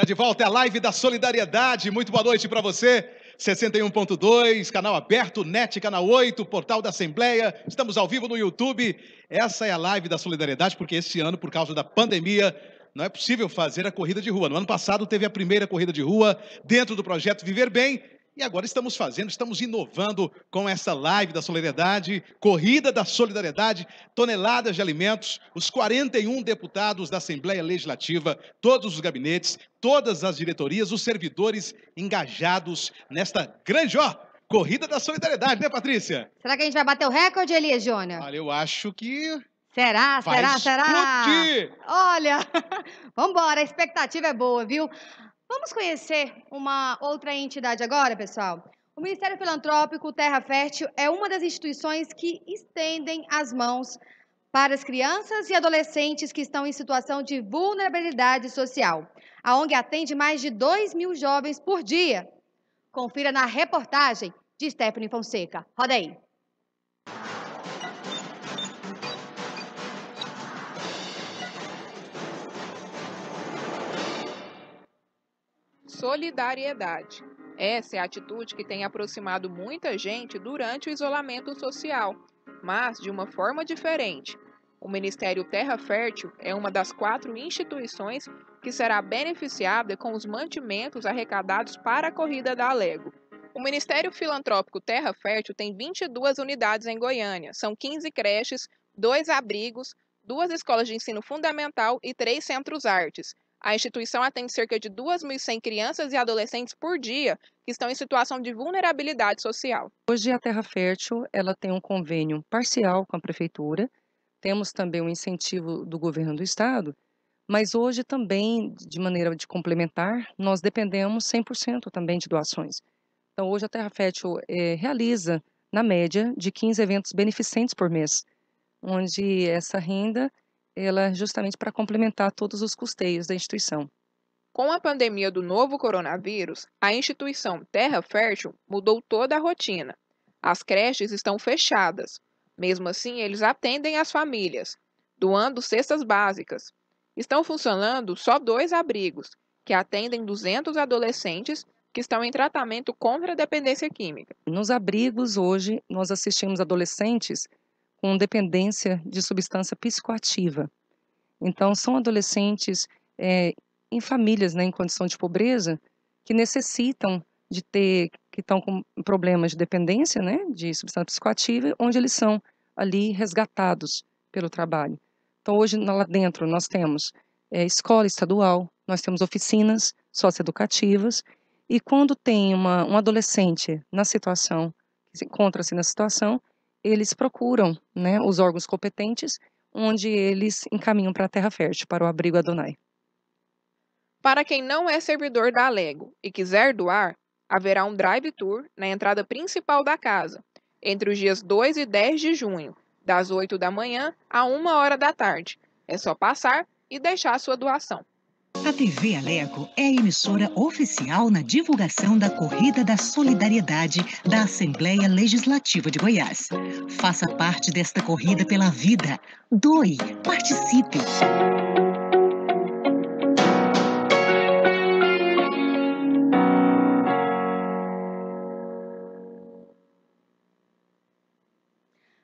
Já de volta é a live da solidariedade. Muito boa noite para você. 61.2, canal aberto, NET, canal 8, portal da Assembleia. Estamos ao vivo no YouTube. Essa é a live da solidariedade, porque este ano, por causa da pandemia, não é possível fazer a corrida de rua. No ano passado teve a primeira corrida de rua dentro do projeto Viver Bem. E agora estamos fazendo, estamos inovando com essa live da solidariedade, corrida da solidariedade, toneladas de alimentos, os 41 deputados da Assembleia Legislativa, todos os gabinetes, todas as diretorias, os servidores engajados nesta grande, ó, corrida da solidariedade, né, Patrícia? Será que a gente vai bater o recorde, Elias Júnior? Olha, eu acho que Será, Vai será, será? explodir! Olha, vambora, a expectativa é boa, viu? Vamos conhecer uma outra entidade agora, pessoal? O Ministério Filantrópico Terra Fértil é uma das instituições que estendem as mãos para as crianças e adolescentes que estão em situação de vulnerabilidade social. A ONG atende mais de 2 mil jovens por dia. Confira na reportagem de Stephanie Fonseca. Roda aí. Solidariedade. Essa é a atitude que tem aproximado muita gente durante o isolamento social, mas de uma forma diferente. O Ministério Terra Fértil é uma das quatro instituições que será beneficiada com os mantimentos arrecadados para a corrida da Alego. O Ministério Filantrópico Terra Fértil tem 22 unidades em Goiânia, são 15 creches, dois abrigos, duas escolas de ensino fundamental e três centros artes. A instituição atende cerca de 2.100 crianças e adolescentes por dia que estão em situação de vulnerabilidade social. Hoje a Terra Fértil ela tem um convênio parcial com a prefeitura, temos também um incentivo do governo do estado, mas hoje também, de maneira de complementar, nós dependemos 100% também de doações. Então hoje a Terra Fértil eh, realiza, na média, de 15 eventos beneficentes por mês, onde essa renda ela é justamente para complementar todos os custeios da instituição. Com a pandemia do novo coronavírus, a instituição Terra Fértil mudou toda a rotina. As creches estão fechadas. Mesmo assim, eles atendem as famílias, doando cestas básicas. Estão funcionando só dois abrigos, que atendem 200 adolescentes que estão em tratamento contra a dependência química. Nos abrigos, hoje, nós assistimos adolescentes com dependência de substância psicoativa. Então, são adolescentes é, em famílias né, em condição de pobreza que necessitam de ter, que estão com problemas de dependência né, de substância psicoativa, onde eles são ali resgatados pelo trabalho. Então, hoje, lá dentro, nós temos é, escola estadual, nós temos oficinas socioeducativas, e quando tem uma, um adolescente na situação, que encontra-se na situação, eles procuram né, os órgãos competentes, onde eles encaminham para a Terra Fértil, para o abrigo Adonai. Para quem não é servidor da Alego e quiser doar, haverá um drive-tour na entrada principal da casa, entre os dias 2 e 10 de junho, das 8 da manhã a 1 hora da tarde. É só passar e deixar sua doação. A TV Alego é a emissora oficial na divulgação da Corrida da Solidariedade da Assembleia Legislativa de Goiás. Faça parte desta corrida pela vida. Doe, participe.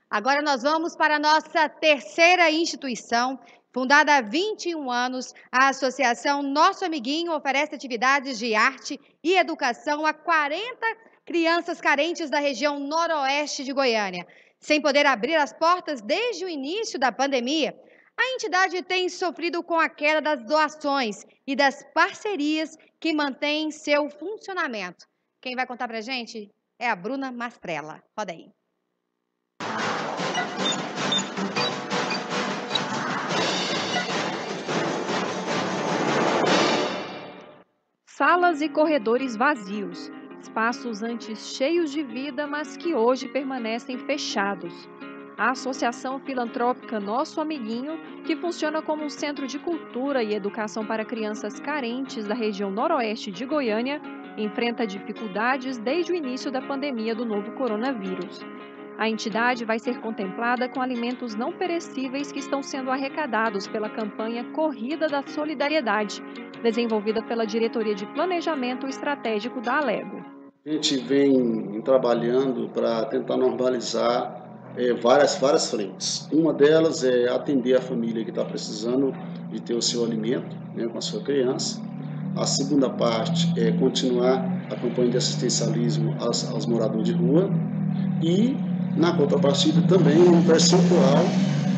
Agora nós vamos para a nossa terceira instituição, Fundada há 21 anos, a Associação Nosso Amiguinho oferece atividades de arte e educação a 40 crianças carentes da região noroeste de Goiânia. Sem poder abrir as portas desde o início da pandemia, a entidade tem sofrido com a queda das doações e das parcerias que mantêm seu funcionamento. Quem vai contar para a gente é a Bruna Mastrella. Roda aí. Salas e corredores vazios, espaços antes cheios de vida, mas que hoje permanecem fechados. A Associação Filantrópica Nosso Amiguinho, que funciona como um centro de cultura e educação para crianças carentes da região noroeste de Goiânia, enfrenta dificuldades desde o início da pandemia do novo coronavírus. A entidade vai ser contemplada com alimentos não perecíveis que estão sendo arrecadados pela campanha Corrida da Solidariedade, desenvolvida pela Diretoria de Planejamento Estratégico da Alego. A gente vem trabalhando para tentar normalizar é, várias, várias frentes. Uma delas é atender a família que está precisando de ter o seu alimento né, com a sua criança. A segunda parte é continuar a campanha de assistencialismo aos, aos moradores de rua. E, na contrapartida, também um percentual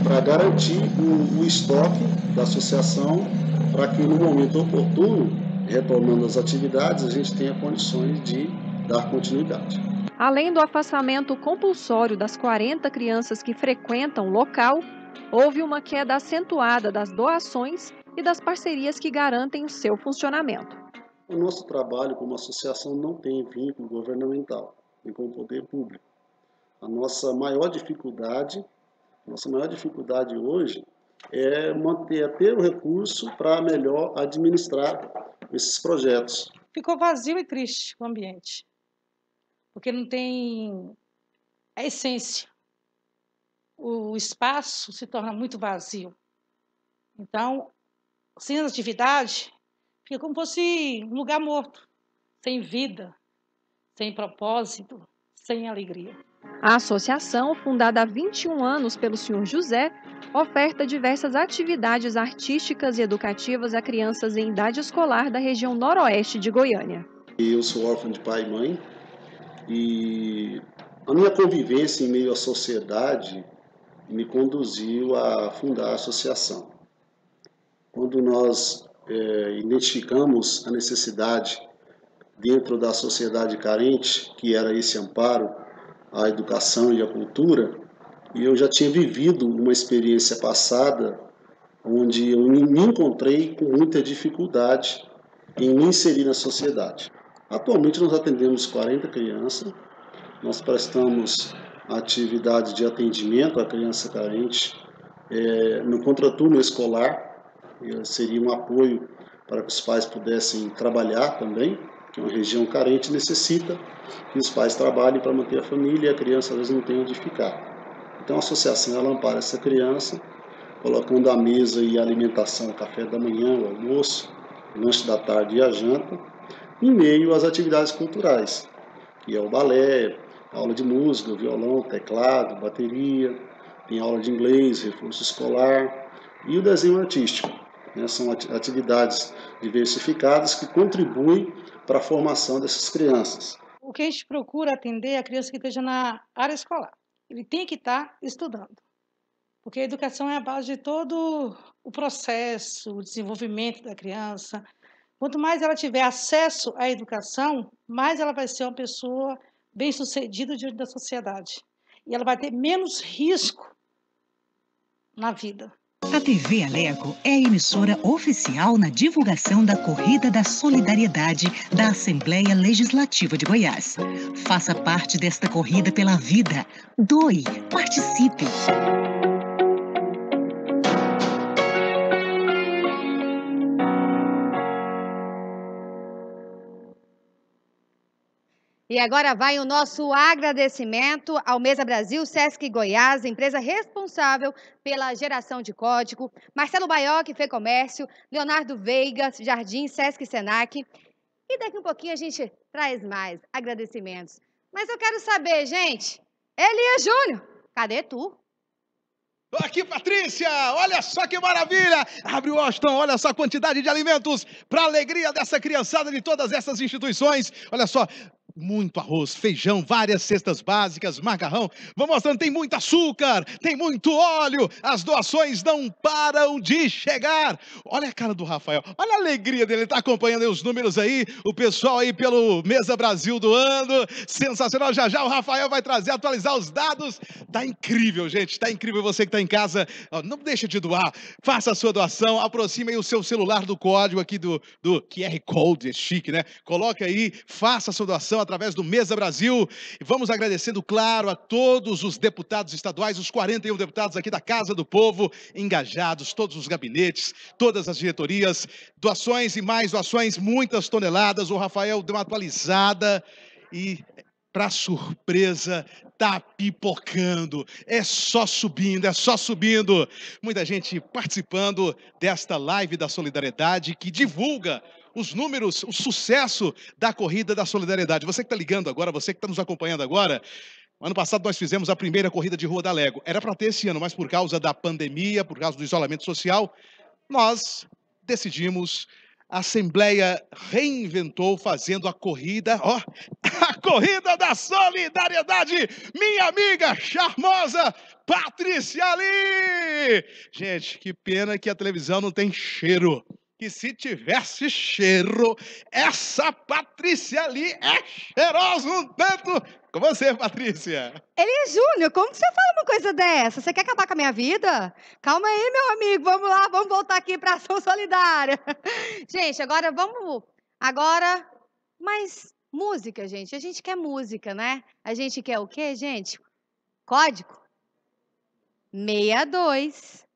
para garantir o, o estoque da associação para que, no momento oportuno, retornando as atividades, a gente tenha condições de dar continuidade. Além do afastamento compulsório das 40 crianças que frequentam o local, houve uma queda acentuada das doações e das parcerias que garantem o seu funcionamento. O nosso trabalho como associação não tem vínculo governamental nem com o poder público. A nossa maior dificuldade, nossa maior dificuldade hoje é manter ter o recurso para melhor administrar esses projetos. Ficou vazio e triste o ambiente, porque não tem a essência. O espaço se torna muito vazio. Então, sem atividade, fica como se fosse um lugar morto, sem vida, sem propósito, sem alegria. A associação, fundada há 21 anos pelo Sr. José, oferta diversas atividades artísticas e educativas a crianças em idade escolar da região noroeste de Goiânia. Eu sou órfão de pai e mãe e a minha convivência em meio à sociedade me conduziu a fundar a associação. Quando nós é, identificamos a necessidade dentro da sociedade carente, que era esse amparo à educação e à cultura, e eu já tinha vivido uma experiência passada onde eu me encontrei com muita dificuldade em me inserir na sociedade. Atualmente nós atendemos 40 crianças, nós prestamos atividade de atendimento à criança carente é, no contraturno escolar, seria um apoio para que os pais pudessem trabalhar também, que é uma região carente necessita que os pais trabalhem para manter a família e a criança às vezes não tem onde ficar. Então a associação ela ampara essa criança, colocando a mesa e a alimentação, café da manhã, o almoço, lanche da tarde e a janta, em meio às atividades culturais, que é o balé, aula de música, violão, teclado, bateria, tem aula de inglês, reforço escolar e o desenho artístico. Né? São atividades diversificadas que contribuem para a formação dessas crianças. O que a gente procura atender é a criança que esteja na área escolar. Ele tem que estar estudando, porque a educação é a base de todo o processo, o desenvolvimento da criança. Quanto mais ela tiver acesso à educação, mais ela vai ser uma pessoa bem-sucedida diante da sociedade. E ela vai ter menos risco na vida. A TV Alego é a emissora oficial na divulgação da Corrida da Solidariedade da Assembleia Legislativa de Goiás. Faça parte desta corrida pela vida. Doe, participe. E agora vai o nosso agradecimento ao Mesa Brasil, Sesc Goiás, empresa responsável pela geração de código, Marcelo Baioc, Fê Comércio, Leonardo Veiga, Jardim, Sesc Senac. E daqui um pouquinho a gente traz mais agradecimentos. Mas eu quero saber, gente, Elias Júnior, cadê tu? Aqui, Patrícia, olha só que maravilha! Abre o Washington, olha só a quantidade de alimentos para alegria dessa criançada de todas essas instituições. Olha só, muito arroz, feijão, várias cestas básicas, macarrão. Vou mostrando, tem muito açúcar, tem muito óleo. As doações não param de chegar. Olha a cara do Rafael, olha a alegria dele, está acompanhando os números aí, o pessoal aí pelo Mesa Brasil doando. Sensacional, já já o Rafael vai trazer, atualizar os dados. Tá incrível, gente, tá incrível você que está em casa. Não deixa de doar, faça a sua doação, aproxime aí o seu celular do código aqui do, do QR Code, é chique, né? Coloque aí, faça a sua doação através do Mesa Brasil. E vamos agradecendo, claro, a todos os deputados estaduais, os 41 deputados aqui da Casa do Povo, engajados, todos os gabinetes, todas as diretorias, doações e mais doações, muitas toneladas. O Rafael deu uma atualizada e para surpresa, tá pipocando. É só subindo, é só subindo. Muita gente participando desta live da solidariedade que divulga os números, o sucesso da corrida da solidariedade. Você que está ligando agora, você que está nos acompanhando agora, Ano passado nós fizemos a primeira corrida de rua da Lego. Era para ter esse ano, mas por causa da pandemia, por causa do isolamento social, nós decidimos a Assembleia reinventou fazendo a corrida, ó, a corrida da solidariedade, minha amiga charmosa Patrícia Ali. Gente, que pena que a televisão não tem cheiro. Que se tivesse cheiro, essa Patrícia ali é cheirosa um tanto com você, Patrícia. Eli Júnior, como você fala uma coisa dessa? Você quer acabar com a minha vida? Calma aí, meu amigo. Vamos lá, vamos voltar aqui para ação solidária. Gente, agora vamos. Agora, mais música, gente. A gente quer música, né? A gente quer o quê, gente? Código 62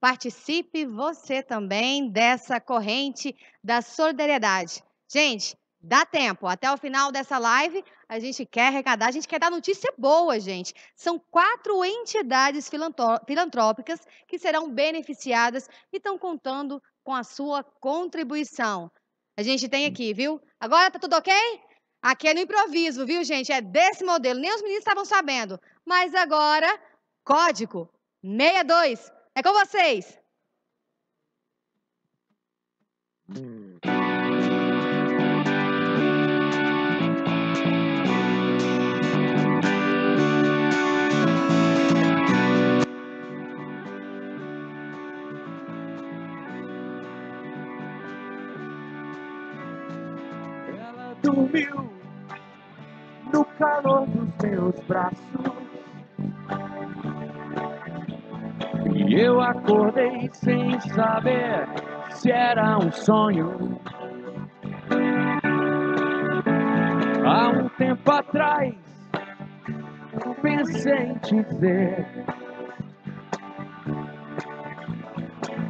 Participe você também dessa corrente da solidariedade. Gente, dá tempo. Até o final dessa live, a gente quer arrecadar, a gente quer dar notícia boa, gente. São quatro entidades filantrópicas que serão beneficiadas e estão contando com a sua contribuição. A gente tem aqui, viu? Agora tá tudo ok? Aqui é no improviso, viu, gente? É desse modelo. Nem os meninos estavam sabendo. Mas agora, código 62 é com vocês. Ela dormiu no calor dos meus braços. Eu acordei sem saber se era um sonho. Há um tempo atrás, pensei em te dizer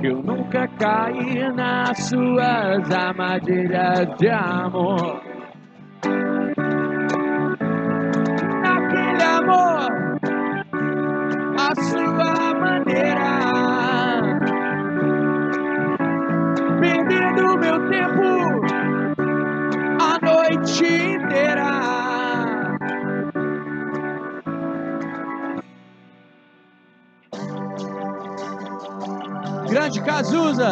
que eu nunca caí nas suas armadilhas de amor. Grande Cazuza!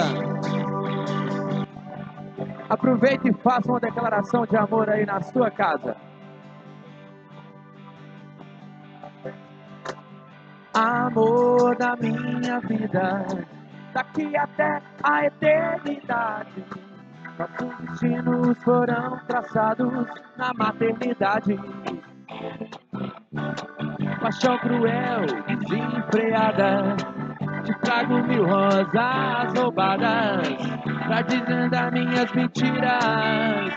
Aproveite e faça uma declaração de amor aí na sua casa. amor da minha vida, daqui até a eternidade. Nossos destinos foram traçados na maternidade. Paixão cruel, desenfreada, te trago mil rosas roubadas pra desvendar minhas mentiras,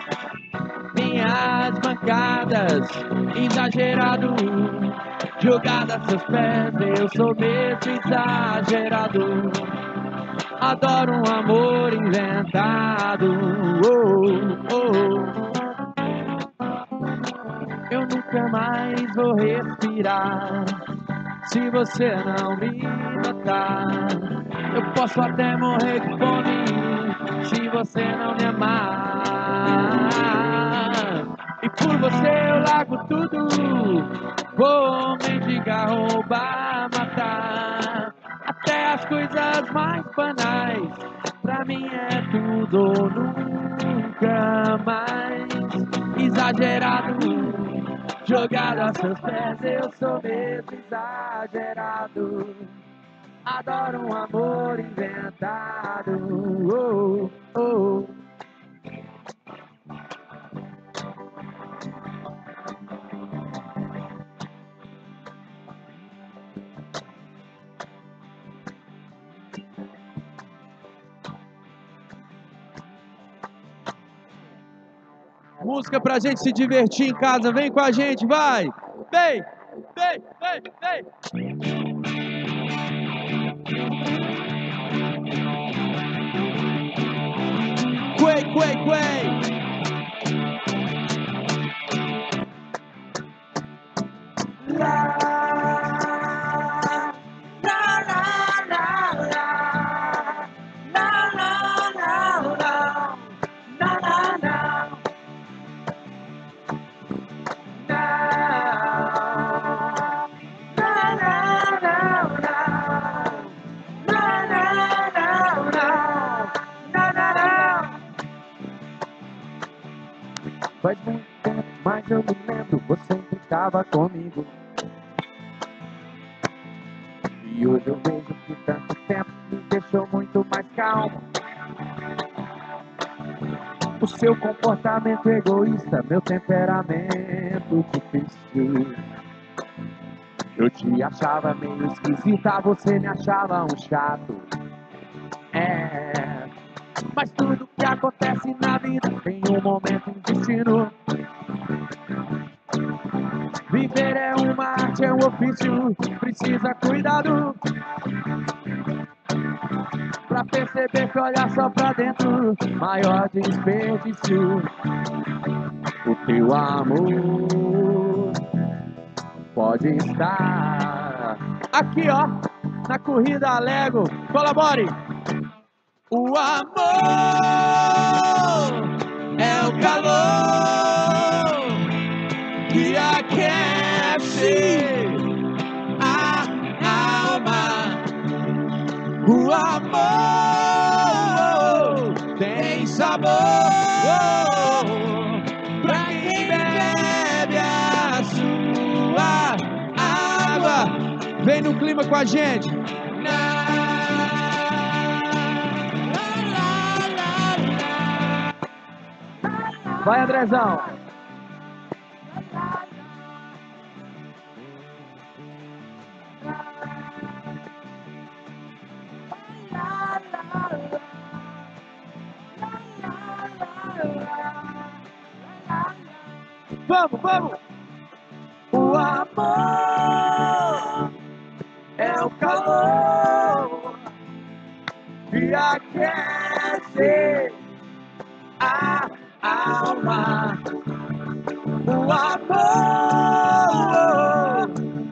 minhas bancadas, exagerado jogada a seus pés, eu sou mesmo exagerado. Adoro um amor inventado. Oh, oh. Eu nunca mais vou respirar se você não me notar. Eu posso até morrer de fome se você não me amar. E por você eu largo tudo. Vou mendigar, roubar, matar. Até as coisas mais banais. Pra mim é tudo nunca mais. Exagerado, jogado a seus pés. Eu sou mesmo exagerado. Adoro um amor inventado. Oh, oh. Música pra gente se divertir em casa. Vem com a gente, vai! Vem! Vem, vem, vem! Quay, quay, quay! Faz eu me lembro, você ficava comigo. E hoje eu vejo que tanto tempo me deixou muito mais calmo. O seu comportamento egoísta, meu temperamento difícil. Eu te achava meio esquisita, você me achava um chato. É. Mas tudo que acontece na vida tem um momento um destino. Viver é uma arte, é um ofício, precisa cuidado. Pra perceber que olhar só pra dentro, maior desperdício. O teu amor pode estar aqui, ó, na corrida Lego. Colabore! O amor é o calor que aquece Vem no clima com a gente. Vai, Andrezão. Vamos, vamos! O amor é o calor que aquece a alma. O amor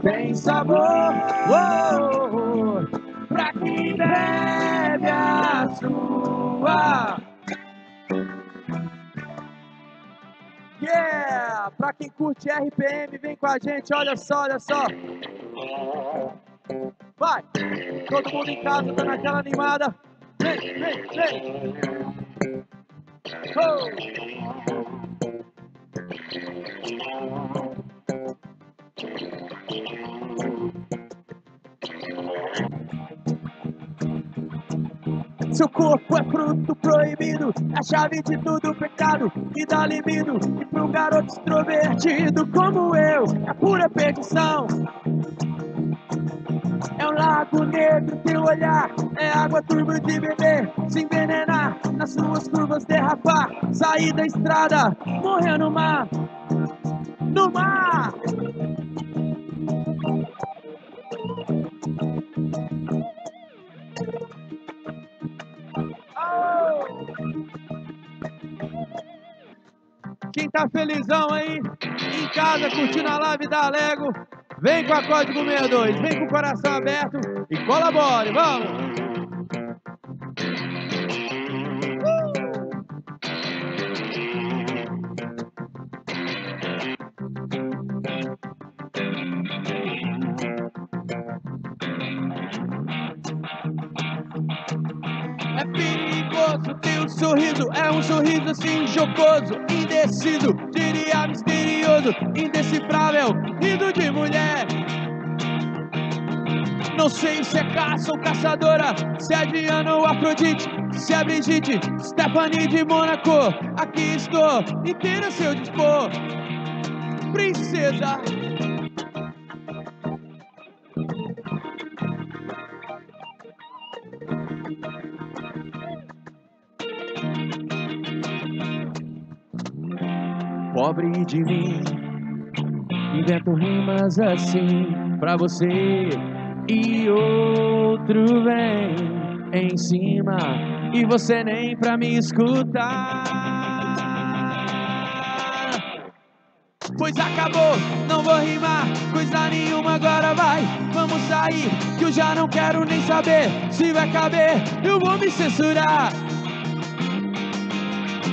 tem sabor oh, pra quem bebe a sua. Yeah! Pra quem curte RPM, vem com a gente, olha só, olha só. Vai! Todo mundo em casa tá naquela animada. Vem, vem, vem! Oh! Seu corpo é fruto proibido, a chave de todo pecado que dá libido. E pro garoto extrovertido como eu, é pura perdição. É um lago negro, teu olhar é água turva de beber, se envenenar, nas suas curvas derrapar, sair da estrada, morrer no mar, no mar. Quem tá felizão aí, em casa, curtindo a live da Lego, vem com a Código 62, vem com o coração aberto e colabore, vamos! Sorriso é um sorriso assim jocoso, indeciso, diria misterioso, indecifrável, rindo de mulher. Não sei se é caça ou caçadora, se é Diana ou Afrodite, se é Brigitte, Stephanie de Mônaco. Aqui estou, inteira a seu dispor, princesa. Pobre de mim. Invento rimas assim pra você e outro vem em cima e você nem pra me escutar. Pois acabou, não vou rimar coisa nenhuma, agora vai. Vamos sair, que eu já não quero nem saber se vai caber. Eu vou me censurar.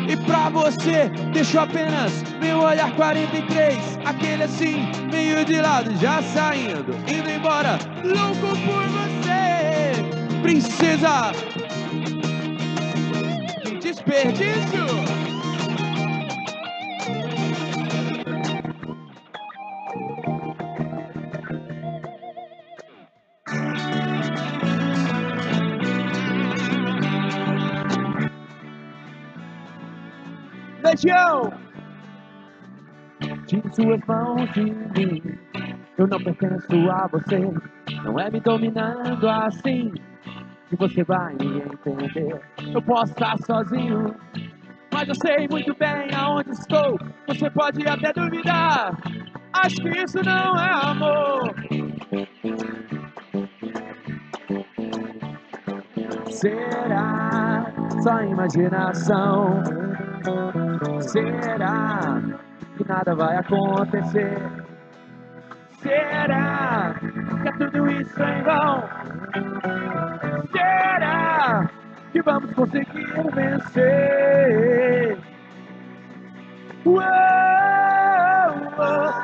E pra você, deixo apenas meu olhar 43. Aquele assim, meio de lado, já saindo, indo embora, louco por você, princesa. Desperdício. Tire suas mãos de mim. Eu não pertenço a você. Não é me dominando assim que você vai me entender. Eu posso estar sozinho, mas eu sei muito bem aonde estou. Você pode até duvidar. Acho que isso não é amor. Será só imaginação? Será que nada vai acontecer? Será que é tudo isso em vão? Será que vamos conseguir vencer? Uou, uou,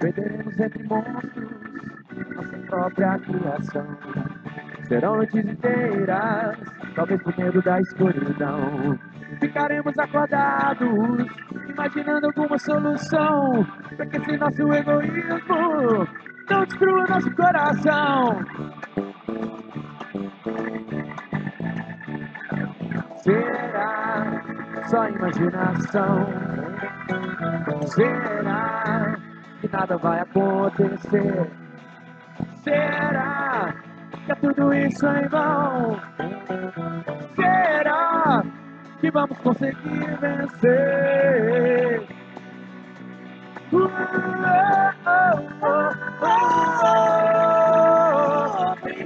Perderemos entre monstros própria criação. Serão noites inteiras, talvez por medo da escuridão. Ficaremos acordados, imaginando alguma solução. Pra que esse nosso egoísmo não destrua nosso coração. Será só imaginação? Será que nada vai acontecer? Será que é tudo isso em vão? Será que vamos conseguir vencer? Uh, oh, oh, oh,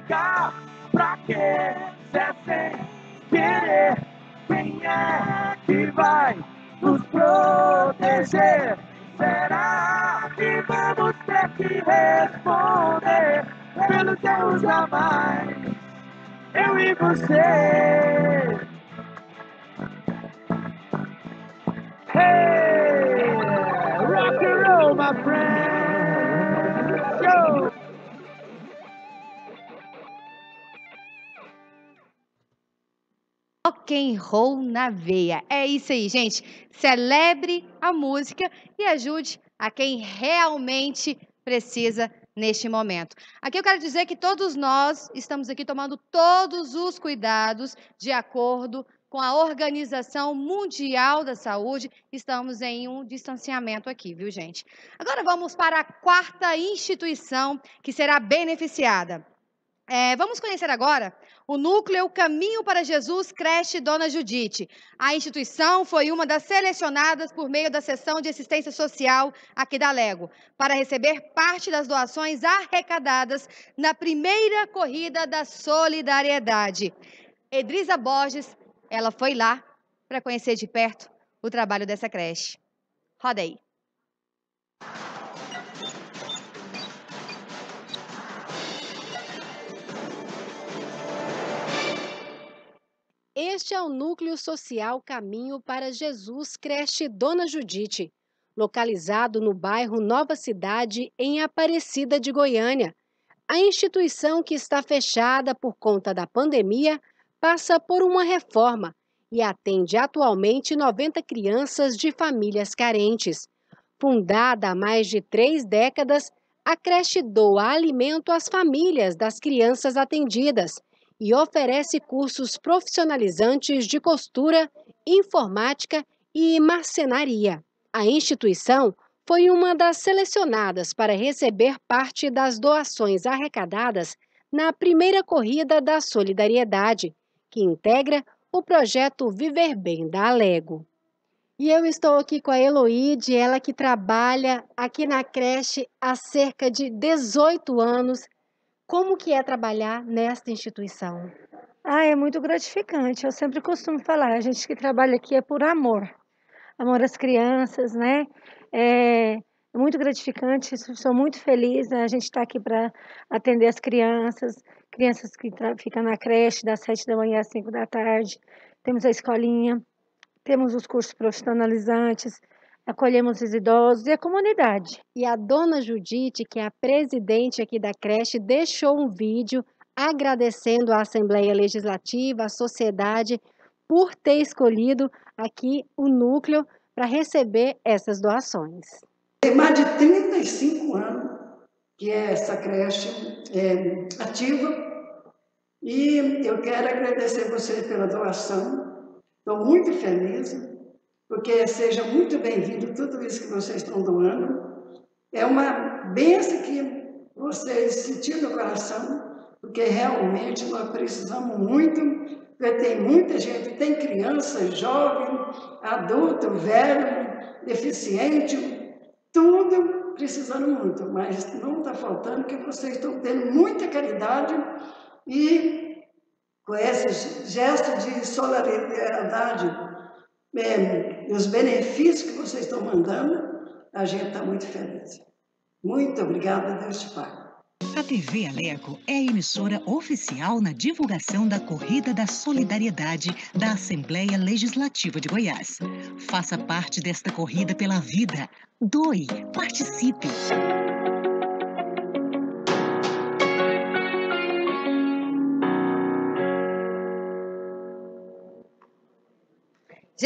oh, pra quê? Se é sem querer, quem é que vai nos proteger? Será que vamos ter que responder pelo Deus jamais? Eu e você. Hey, rock and roll, my friend. Rock and roll na veia. É isso aí, gente. Celebre a música e ajude a quem realmente precisa neste momento. Aqui eu quero dizer que todos nós estamos aqui tomando todos os cuidados de acordo com a Organização Mundial da Saúde. Estamos em um distanciamento aqui, viu, gente? Agora vamos para a quarta instituição que será beneficiada. É, vamos conhecer agora o núcleo Caminho para Jesus Creche Dona Judite. A instituição foi uma das selecionadas por meio da seção de assistência social aqui da Lego, para receber parte das doações arrecadadas na primeira corrida da solidariedade. Edrisa Borges, ela foi lá para conhecer de perto o trabalho dessa creche. Roda aí. Este é o Núcleo Social Caminho para Jesus Creche Dona Judite, localizado no bairro Nova Cidade, em Aparecida de Goiânia. A instituição, que está fechada por conta da pandemia, passa por uma reforma e atende atualmente 90 crianças de famílias carentes. Fundada há mais de três décadas, a creche doa alimento às famílias das crianças atendidas e oferece cursos profissionalizantes de costura, informática e marcenaria. A instituição foi uma das selecionadas para receber parte das doações arrecadadas na primeira corrida da solidariedade, que integra o projeto Viver Bem da Alego. E eu estou aqui com a Eloíde, ela que trabalha aqui na creche há cerca de 18 anos. Como que é trabalhar nesta instituição? Ah, é muito gratificante. Eu sempre costumo falar, a gente que trabalha aqui é por amor. Amor às crianças, né? É muito gratificante, sou muito feliz. A gente está aqui para atender as crianças, crianças que ficam na creche das sete da manhã às cinco da tarde. Temos a escolinha, temos os cursos profissionalizantes, acolhemos os idosos e a comunidade. E a dona Judite, que é a presidente aqui da creche, deixou um vídeo agradecendo à Assembleia Legislativa, à sociedade, por ter escolhido aqui o núcleo para receber essas doações. Tem mais de 35 anos que é essa creche é, ativa e eu quero agradecer você pela doação Estou muito feliz, porque seja muito bem-vindo tudo isso que vocês estão doando. É uma benção que vocês sentiram no coração, porque realmente nós precisamos muito, porque tem muita gente, tem criança, jovem, adulto, velho, deficiente, tudo precisando muito, mas não está faltando que vocês estão tendo muita caridade e com esse gesto de solidariedade é, os benefícios que vocês estão mandando, a gente está muito feliz. Muito obrigada, Deus te pague. A TV Aleco é a emissora oficial na divulgação da Corrida da Solidariedade da Assembleia Legislativa de Goiás. Faça parte desta corrida pela vida. Doe, participe.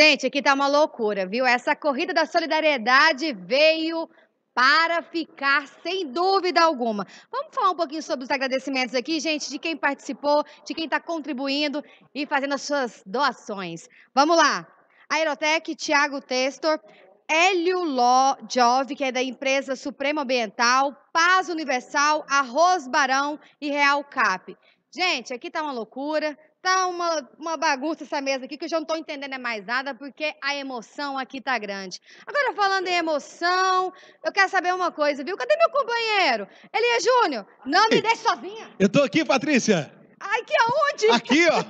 Gente, aqui tá uma loucura, viu? Essa corrida da solidariedade veio para ficar sem dúvida alguma. Vamos falar um pouquinho sobre os agradecimentos aqui, gente, de quem participou, de quem está contribuindo e fazendo as suas doações. Vamos lá. Aerotec, Tiago Testor, Hélio Ló Jove, que é da empresa Suprema Ambiental, Paz Universal, Arroz Barão e Real Cap. Gente, aqui tá uma loucura. Tá uma, uma bagunça essa mesa aqui que eu já não estou entendendo é mais nada porque a emoção aqui tá grande. Agora, falando em emoção, eu quero saber uma coisa, viu? Cadê meu companheiro? Elia Júnior, não me deixe sozinha. Eu tô aqui, Patrícia. Ai, que aonde? Aqui, ó.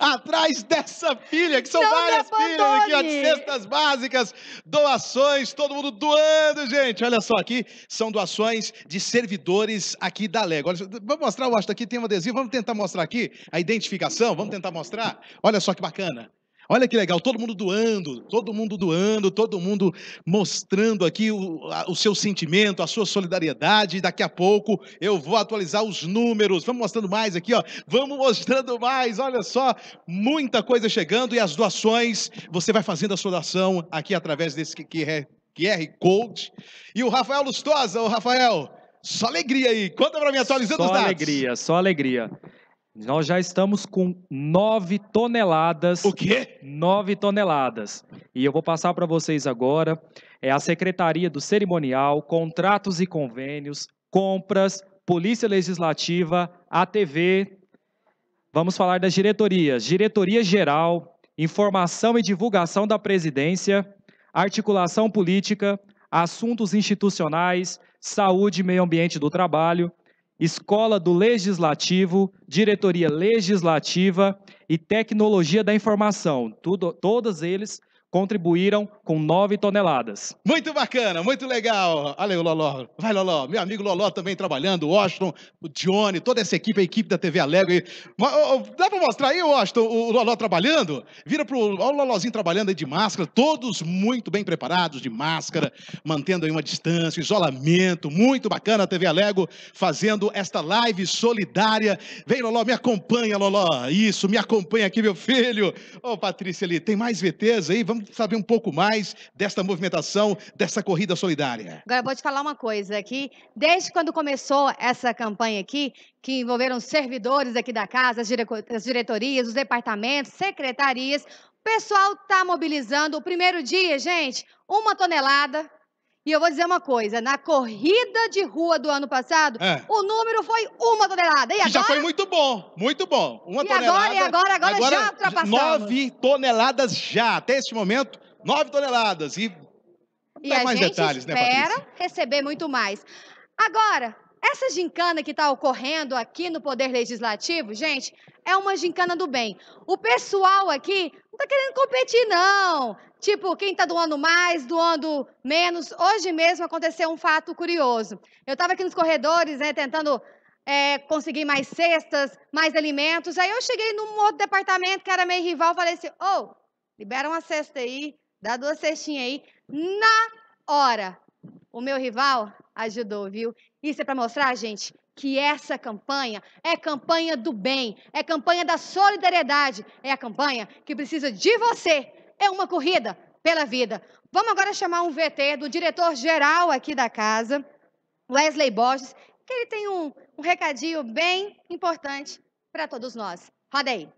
Atrás dessa pilha, que são Não várias pilhas aqui, ó, de cestas básicas, doações, todo mundo doando, gente. Olha só, aqui são doações de servidores aqui da Lego. Olha, vamos mostrar, eu acho que aqui tem um adesivo, vamos tentar mostrar aqui a identificação, vamos tentar mostrar. Olha só que bacana. Olha que legal, todo mundo doando, todo mundo doando, todo mundo mostrando aqui o, a, o seu sentimento, a sua solidariedade. Daqui a pouco eu vou atualizar os números. Vamos mostrando mais aqui, ó. Vamos mostrando mais. Olha só, muita coisa chegando e as doações. Você vai fazendo a sua doação aqui através desse QR, QR Code. E o Rafael Lustosa, o Rafael, só alegria aí. Conta para mim, atualizando só os dados. Só alegria, só alegria. Nós já estamos com 9 toneladas. O quê? 9 toneladas. E eu vou passar para vocês agora. É a Secretaria do Cerimonial, Contratos e Convênios, Compras, Polícia Legislativa, ATV. Vamos falar das diretorias. Diretoria Geral, Informação e Divulgação da Presidência, Articulação Política, Assuntos Institucionais, Saúde e Meio Ambiente do Trabalho, Escola do Legislativo, Diretoria Legislativa e Tecnologia da Informação. Tudo, todos eles contribuíram com 9 toneladas. Muito bacana, muito legal. Olha o Loló. Vai, Loló. Meu amigo Loló também trabalhando, o Washington, o Johnny, toda essa equipe, a equipe da TV Alegre. Dá para mostrar aí, Washington, o Loló trabalhando? Vira pro o Lolózinho trabalhando aí de máscara, todos muito bem preparados de máscara, mantendo aí uma distância, isolamento. Muito bacana a TV Alego fazendo esta live solidária. Vem, Loló, me acompanha, Loló. Isso, me acompanha aqui, meu filho. Ô, oh, Patrícia ali, tem mais VTs aí? Vamos saber um pouco mais desta movimentação, dessa corrida solidária. Agora, eu vou te falar uma coisa aqui. Desde quando começou essa campanha aqui, que envolveram servidores aqui da casa, as diretorias, os departamentos, secretarias, o pessoal está mobilizando. O primeiro dia, gente, uma tonelada. E eu vou dizer uma coisa: na corrida de rua do ano passado, É. o número foi uma tonelada. E agora? já foi muito bom, muito bom. Uma E agora, tonelada. e agora, agora já ultrapassamos. Nove toneladas já, até este momento, nove toneladas. E E a mais gente detalhes, né, espera Patrícia? receber muito mais. Agora, essa gincana que está ocorrendo aqui no Poder Legislativo, gente, é uma gincana do bem. O pessoal aqui não está querendo competir, não. Tipo, quem está doando mais, doando menos. Hoje mesmo aconteceu um fato curioso. Eu estava aqui nos corredores, né, tentando é, conseguir mais cestas, mais alimentos. Aí eu cheguei num outro departamento que era meio rival, falei assim, ô, libera uma cesta aí, dá duas cestinhas aí. Na hora, o meu rival ajudou, viu? Isso é para mostrar, gente, que essa campanha é campanha do bem, é campanha da solidariedade, é a campanha que precisa de você. É uma corrida pela vida. Vamos agora chamar um VT do diretor-geral aqui da casa, Wesley Borges, que ele tem um, um recadinho bem importante para todos nós. Roda aí.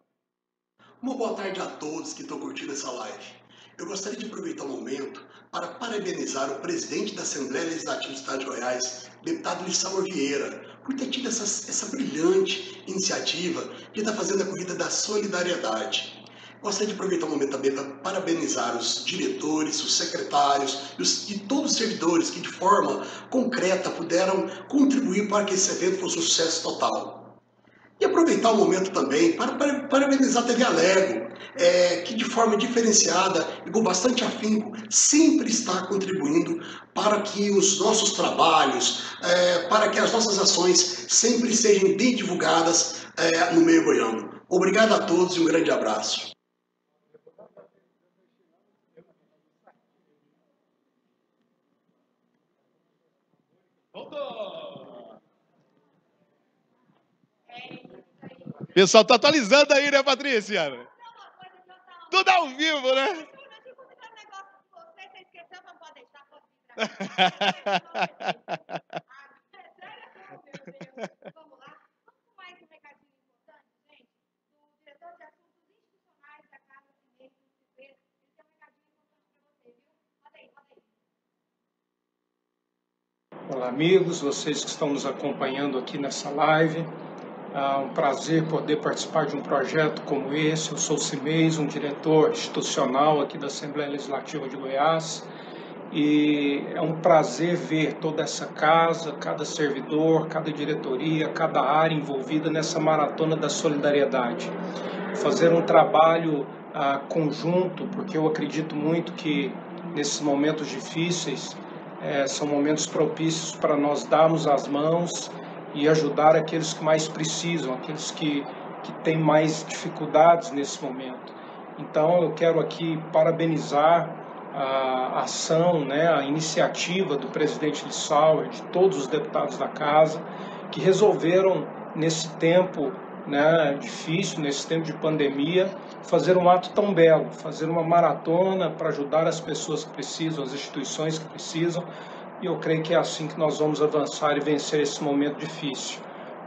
Uma boa tarde a todos que estão curtindo essa live. Eu gostaria de aproveitar o momento para parabenizar o presidente da Assembleia Legislativa do Estado de Goiás, deputado Lissauer Vieira, por ter tido essa, essa brilhante iniciativa de estar fazendo a corrida da solidariedade. Gostaria de aproveitar o momento também para parabenizar os diretores, os secretários os, e todos os servidores que de forma concreta puderam contribuir para que esse evento fosse um sucesso total. E aproveitar o momento também para, para parabenizar a TV Alego, é, que de forma diferenciada e com bastante afinco sempre está contribuindo para que os nossos trabalhos, é, para que as nossas ações sempre sejam bem divulgadas é, no meio goiano. Obrigado a todos e um grande abraço. O pessoal tá atualizando aí, né, Patrícia? Tudo ao vivo, né? Olá, amigos, vocês que estão nos acompanhando aqui nessa live. É um prazer poder participar de um projeto como esse. Eu sou o Cimês, um diretor institucional aqui da Assembleia Legislativa de Goiás. E é um prazer ver toda essa casa, cada servidor, cada diretoria, cada área envolvida nessa maratona da solidariedade. Fazer um trabalho ah, conjunto, porque eu acredito muito que nesses momentos difíceis eh, são momentos propícios para nós darmos as mãos e ajudar aqueles que mais precisam, aqueles que, que têm mais dificuldades nesse momento. Então, eu quero aqui parabenizar a ação, né, a iniciativa do presidente Lissauer, de todos os deputados da casa, que resolveram, nesse tempo né, difícil, nesse tempo de pandemia, fazer um ato tão belo, fazer uma maratona para ajudar as pessoas que precisam, as instituições que precisam, e eu creio que é assim que nós vamos avançar e vencer esse momento difícil.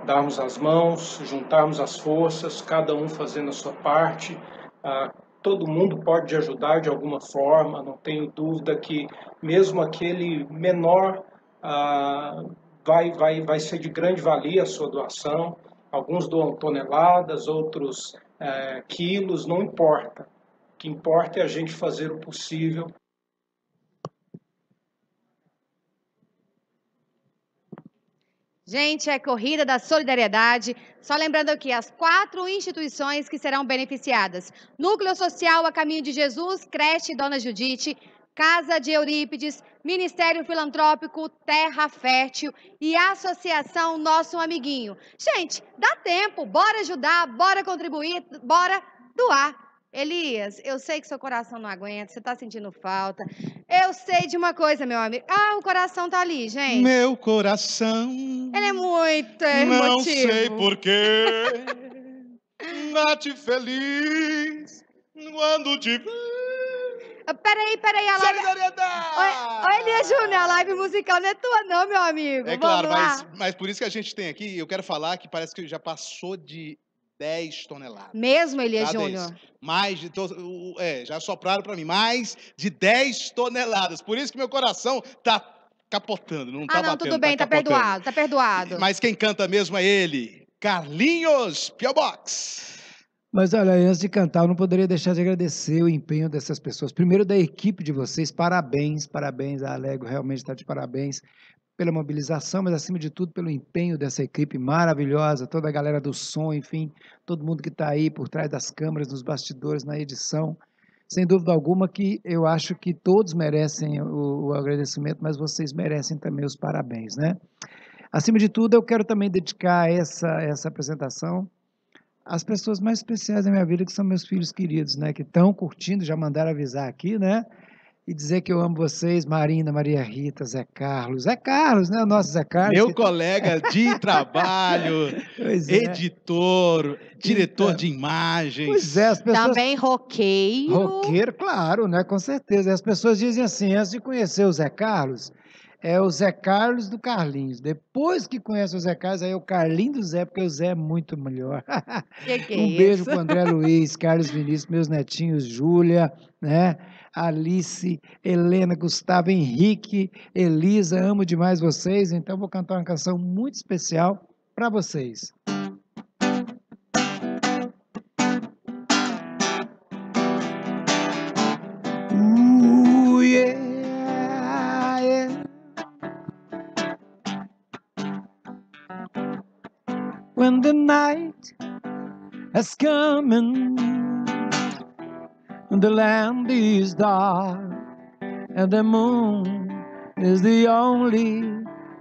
Darmos as mãos, juntarmos as forças, cada um fazendo a sua parte. Ah, todo mundo pode ajudar de alguma forma, não tenho dúvida que mesmo aquele menor ah, vai, vai, vai ser de grande valia a sua doação. Alguns doam toneladas, outros eh, quilos, não importa. O que importa é a gente fazer o possível Gente, é Corrida da Solidariedade. Só lembrando aqui, as quatro instituições que serão beneficiadas. Núcleo Social A Caminho de Jesus, Creche Dona Judite, Casa de Eurípides, Ministério Filantrópico Terra Fértil e Associação Nosso Amiguinho. Gente, dá tempo, bora ajudar, bora contribuir, bora doar. Elias, eu sei que seu coração não aguenta, você está sentindo falta. Eu sei de uma coisa, meu amigo. Ah, o coração tá ali, gente. Meu coração. Ele é muito emotivo. Não sei porquê. Nate feliz quando te Ah, Peraí, peraí, a live. Oi Elias Júnior, a live musical não é tua, não, meu amigo. É Vamos claro, mas, mas por isso que a gente tem aqui, eu quero falar que parece que já passou de 10 toneladas. Mesmo, Elias Cada Júnior? Mais de. to- É, já sopraram para mim, mais de 10 toneladas. Por isso que meu coração tá capotando, não Ah, tá não, batendo, tudo bem, tá capotando. perdoado, tá perdoado. Mas quem canta mesmo é ele, Carlinhos Piobox. Mas olha, antes de cantar, eu não poderia deixar de agradecer o empenho dessas pessoas. Primeiro, da equipe de vocês, parabéns, parabéns. A Alego realmente está de parabéns pela mobilização, mas acima de tudo pelo empenho dessa equipe maravilhosa, toda a galera do som, enfim, todo mundo que está aí por trás das câmeras, nos bastidores, na edição. Sem dúvida alguma que eu acho que todos merecem o, o agradecimento, mas vocês merecem também os parabéns, né? Acima de tudo, eu quero também dedicar essa, essa apresentação às pessoas mais especiais da minha vida, que são meus filhos queridos, né? Que estão curtindo, já mandaram avisar aqui, né? E dizer que eu amo vocês, Marina, Maria Rita, Zé Carlos. Zé Carlos, né? O nosso Zé Carlos. Meu que- colega de trabalho, é. editor, diretor Então, de imagens. Pois é, as pessoas... Também roqueiro. Roqueiro, claro, né? Com certeza. E As pessoas dizem assim, antes de conhecer o Zé Carlos, é o Zé Carlos do Carlinhos. Depois que conhece o Zé Carlos, aí é o Carlinho do Zé, porque o Zé é muito melhor. Que que é um beijo para André Luiz, Carlos Vinícius, meus netinhos, Júlia, né? Alice, Helena, Gustavo, Henrique, Elisa, amo demais vocês. Então vou cantar uma canção muito especial para vocês. Ooh, When the night has come and the land is dark and the moon is the only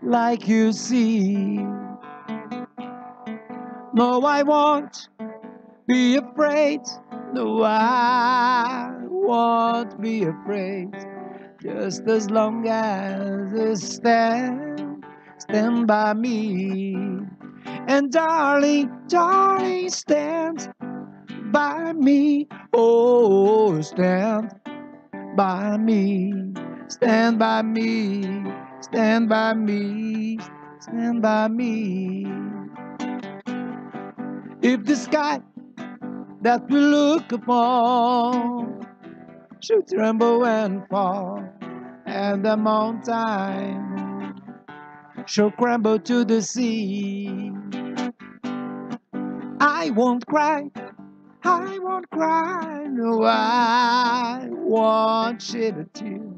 light you see. No, I won't be afraid. No, I won't be afraid. Just as long as you stand, stand by me. And darling, darling, stand by me. Oh, stand by me. Stand by me. Stand by me. Stand by me. If the sky that we look upon should tremble and fall, and the mountain should crumble to the sea, I won't cry, I won't cry, no, I won't shed a tear,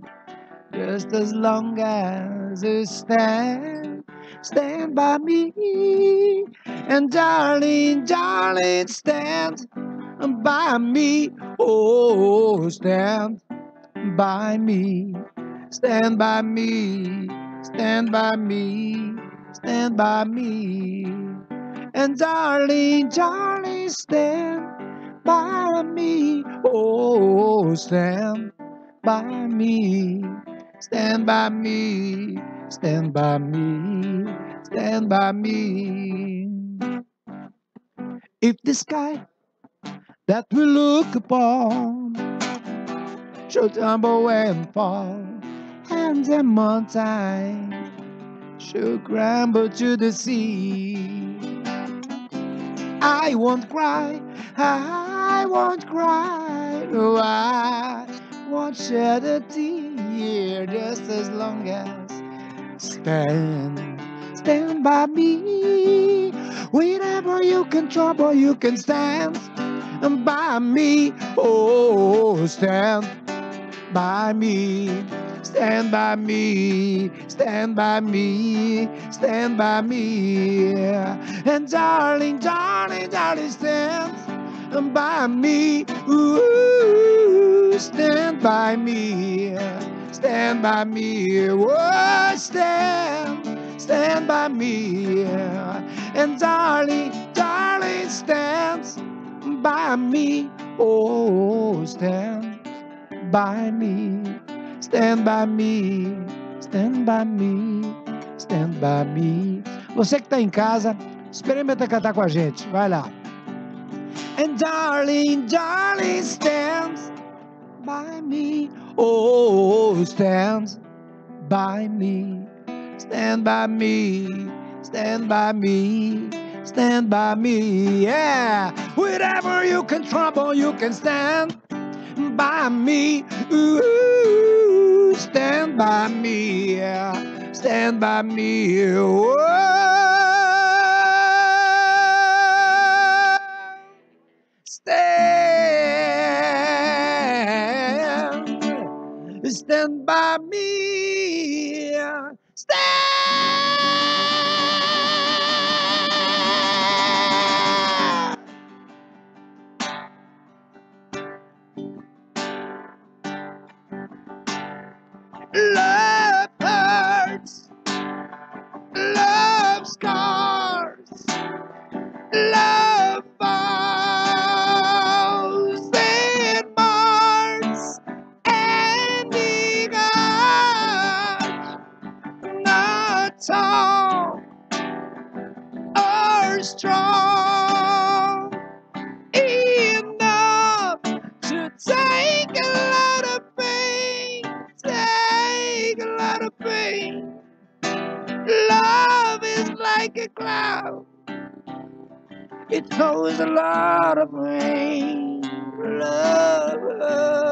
just as long as you stand, stand by me, and darling, darling, stand by me, oh, stand by me, stand by me, stand by me, stand by me. And darling, darling, stand by me. Oh, stand by me. Stand by me. Stand by me. Stand by me. If the sky that we look upon should tumble and fall, and the mountain should crumble to the sea. I won't cry, I won't cry, no, I won't shed a tear just as long as stand, stand by me. Whenever you can trouble, you can stand by me. Oh, stand by me. Stand by me, stand by me, stand by me. And darling, darling, darling, stand by me. Ooh, stand by me, stand by me. Oh, stand, stand by me. And darling, darling, stand by me. Oh, stand by me. Stand by me, stand by me, stand by me. Você que está em casa, experimenta cantar com a gente. Vai lá. And darling, darling, stand by me. Oh, stand by me. Stand by me. Stand by me. Stand by me. Yeah. Wherever you can trouble, you can stand by me. Ooh, stand by me. Stand by me. Oh, stand, stand by me. Stand. Cloud. It throws a lot of rain. Love. Ooh,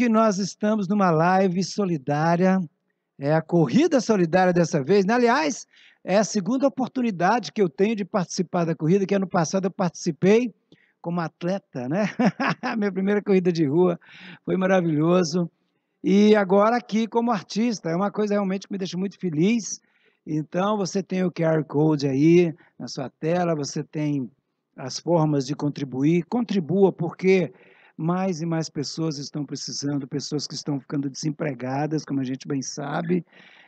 que nós estamos numa live solidária, é a corrida solidária dessa vez. né? Aliás, é a segunda oportunidade que eu tenho de participar da corrida, que ano passado eu participei como atleta, né? Minha primeira corrida de rua foi maravilhoso. E agora aqui como artista, é uma coisa realmente que me deixa muito feliz. Então, você tem o QR Code aí na sua tela, você tem as formas de contribuir. Contribua, porque mais e mais pessoas estão precisando, pessoas que estão ficando desempregadas, como a gente bem sabe.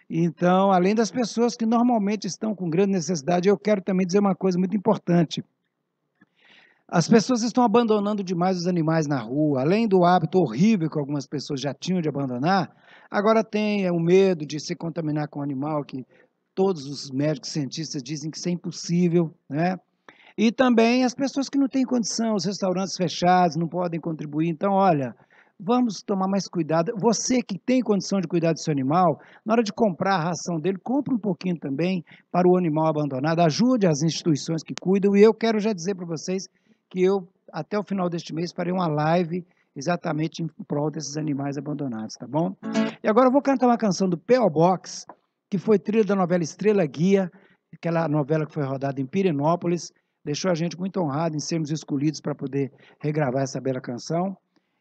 Então, além das pessoas que normalmente estão com grande necessidade, eu quero também dizer uma coisa muito importante. As pessoas estão abandonando demais os animais na rua, além do hábito horrível que algumas pessoas já tinham de abandonar, agora tem o medo de se contaminar com o animal, que todos os médicos cientistas dizem que isso é impossível, né? E também as pessoas que não têm condição, os restaurantes fechados, não podem contribuir. Então, olha, vamos tomar mais cuidado. Você que tem condição de cuidar do seu animal, na hora de comprar a ração dele, compre um pouquinho também para o animal abandonado. Ajude as instituições que cuidam. E eu quero já dizer para vocês que eu, até o final deste mês, farei uma live exatamente em prol desses animais abandonados, tá bom? E agora eu vou cantar uma canção do P.O. Box, que foi trilha da novela Estrela Guia, aquela novela que foi rodada em Pirenópolis, deixou a gente muito honrado em sermos escolhidos para poder regravar essa bela canção.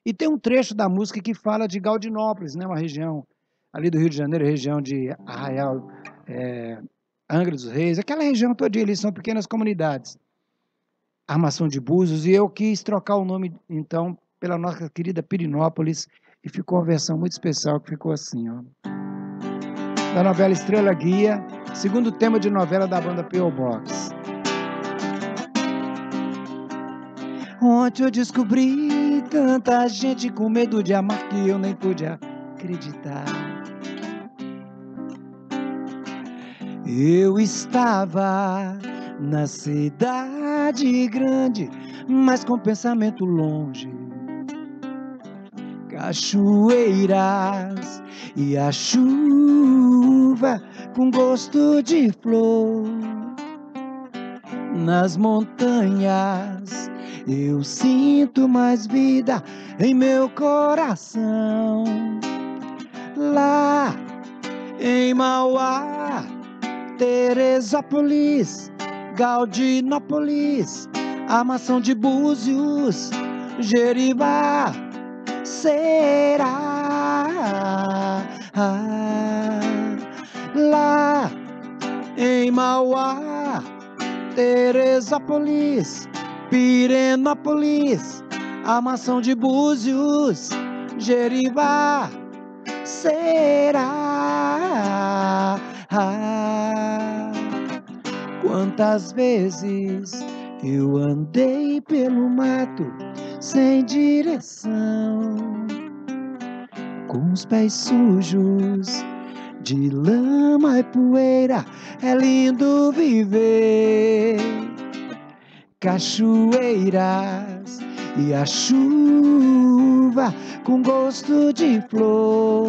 E tem um trecho da música que fala de Gaudinópolis, né, uma região ali do Rio de Janeiro, região de Arraial, é, Angra dos Reis, aquela região toda ali, são pequenas comunidades. Armação de Búzios, e eu quis trocar o nome, então, pela nossa querida Pirinópolis, e ficou uma versão muito especial que ficou assim, ó. Da novela Estrela Guia, segundo tema de novela da banda P.O. Box. Ontem eu descobri tanta gente com medo de amar que eu nem pude acreditar. Eu estava na cidade grande, mas com pensamento longe. Cachoeiras e a chuva com gosto de flor. Nas montanhas eu sinto mais vida em meu coração. Lá em Mauá, Teresópolis, Gaudinópolis, Armação de Búzios, Jeribá, será. Lá em Mauá, Teresópolis, Pirenópolis, Armação de Búzios, Jeribá, será. Quantas vezes eu andei pelo mato sem direção, com os pés sujos de lama e poeira, é lindo viver. Cachoeiras e a chuva com gosto de flor.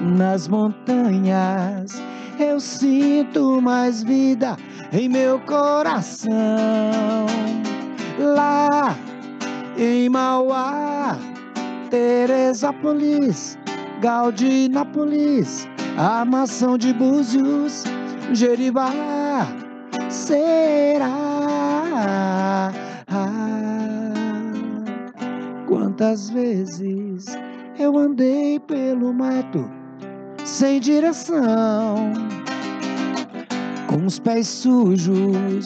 Nas montanhas eu sinto mais vida em meu coração. Lá em Mauá, Teresópolis, Gaudinópolis, Armação de Búzios, Jeribá, será. Quantas vezes eu andei pelo mato sem direção, com os pés sujos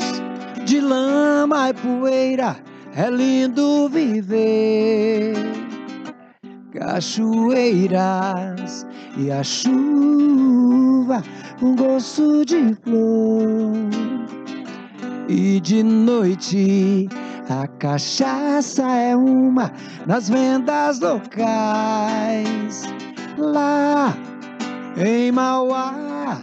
de lama e poeira, é lindo viver. Cachoeiras e a chuva com gosto de flor. E de noite a cachaça é uma nas vendas locais. Lá em Mauá,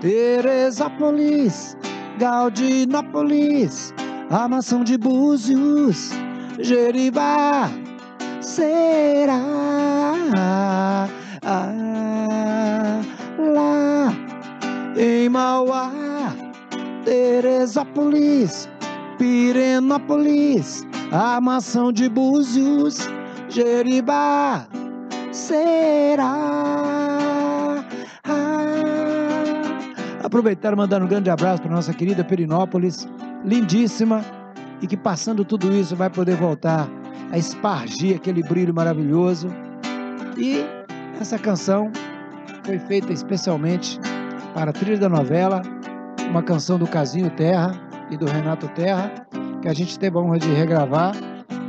Teresópolis, Gaudinópolis, Armação de Búzios, Jeribá, será? Lá. Em Mauá, Teresópolis, Pirenópolis, Armação de Búzios, Jeribá, será. Aproveitar e mandar um grande abraço para nossa querida Perinópolis, lindíssima, e que passando tudo isso vai poder voltar a espargir aquele brilho maravilhoso. E essa canção foi feita especialmente para a trilha da novela, uma canção do Casinho Terra e do Renato Terra, que a gente teve a honra de regravar.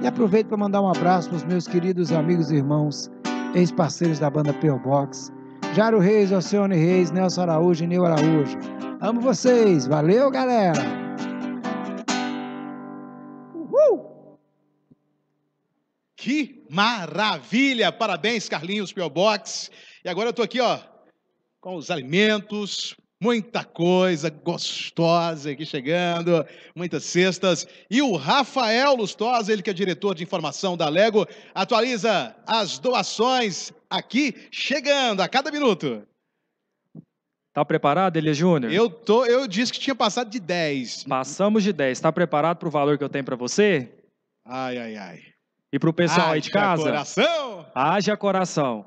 E aproveito para mandar um abraço para os meus queridos amigos e irmãos, ex-parceiros da banda P.O. Box, Jairo Reis, Alcione Reis, Nelson Araújo e Nil Araújo. Amo vocês, valeu galera! Que maravilha! Parabéns, Carlinhos P.O. Box. E agora eu estou aqui, ó, com os alimentos, muita coisa gostosa aqui chegando, muitas cestas. E o Rafael Lustosa, ele que é diretor de informação da Lego, atualiza as doações aqui chegando a cada minuto. Tá preparado, Elia Júnior? Eu tô, eu disse que tinha passado de 10. Passamos de 10. Está preparado para o valor que eu tenho para você? Ai, ai, ai. E para o pessoal aí de casa? Haja coração! Haja coração.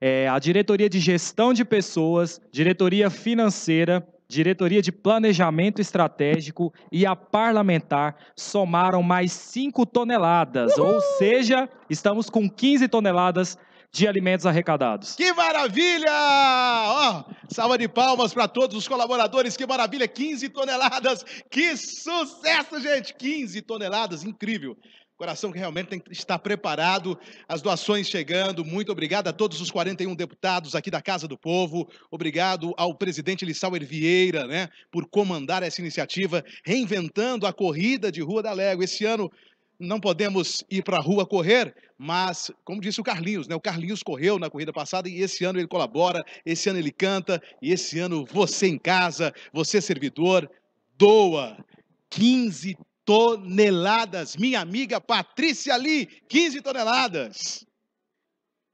É, a diretoria de gestão de pessoas, diretoria financeira, diretoria de planejamento estratégico e a parlamentar somaram mais 5 toneladas, Uhul! ou seja, estamos com 15 toneladas de alimentos arrecadados. Que maravilha! Ó, salva de palmas para todos os colaboradores, que maravilha! 15 toneladas, que sucesso, gente! 15 toneladas, incrível! Coração que realmente tem que estar preparado, as doações chegando. Muito obrigado a todos os 41 deputados aqui da Casa do Povo. Obrigado ao presidente Lissauer Vieira, né, por comandar essa iniciativa, reinventando a corrida de Rua da Légua. Esse ano não podemos ir para a rua correr, mas, como disse o Carlinhos, né? O Carlinhos correu na corrida passada e esse ano ele colabora, esse ano ele canta, e esse ano você em casa, você servidor, doa 15 toneladas. Minha amiga Patrícia Lee, 15 toneladas.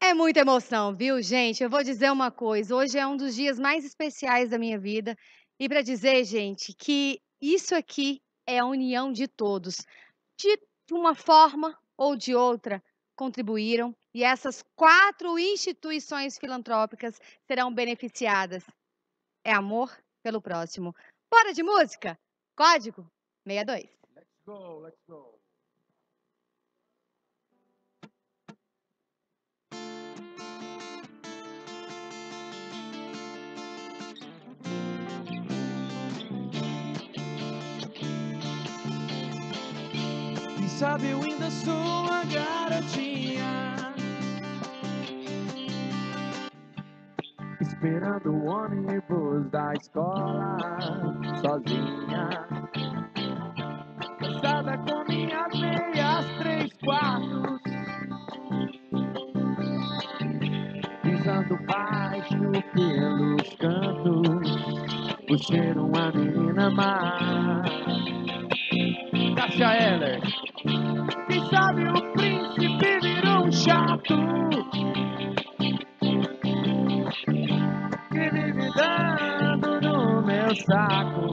É muita emoção, viu, gente? Eu vou dizer uma coisa: hoje é um dos dias mais especiais da minha vida. E para dizer, gente, que isso aqui é a união de todos. De uma forma ou de outra, contribuíram e essas quatro instituições filantrópicas serão beneficiadas. É amor pelo próximo. Bora de música? Código 62 go, let's go. Quem sabe eu ainda sou a garotinha Esperando o ônibus da escola Sozinha Cansada com minhas meias três quartos. Pisando baixo pelos cantos Por ser uma menina má Cássia Heller. Quem sabe o príncipe virou um chato. Que vive dando no meu saco.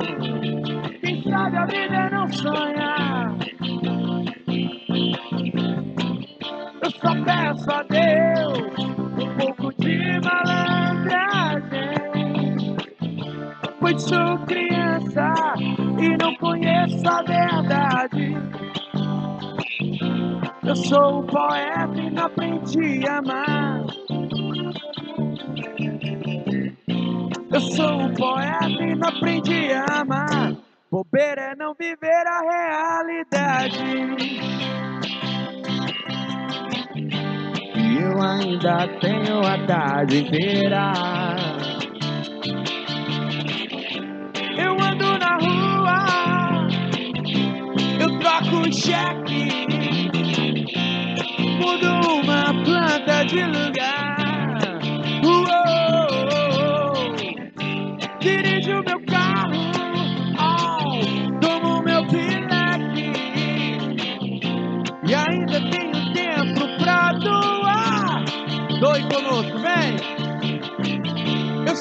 Quem sabe a vida é não sonhar peço a Deus um pouco de malandragem. Pois sou criança e não conheço a verdade. Eu sou um poeta e não aprendi a amar. Eu sou um poeta e não aprendi a amar. Bobeira é não viver a realidade. Eu ainda tenho a tarde inteira. Eu ando na rua, eu troco cheque, mudo uma planta de lugar.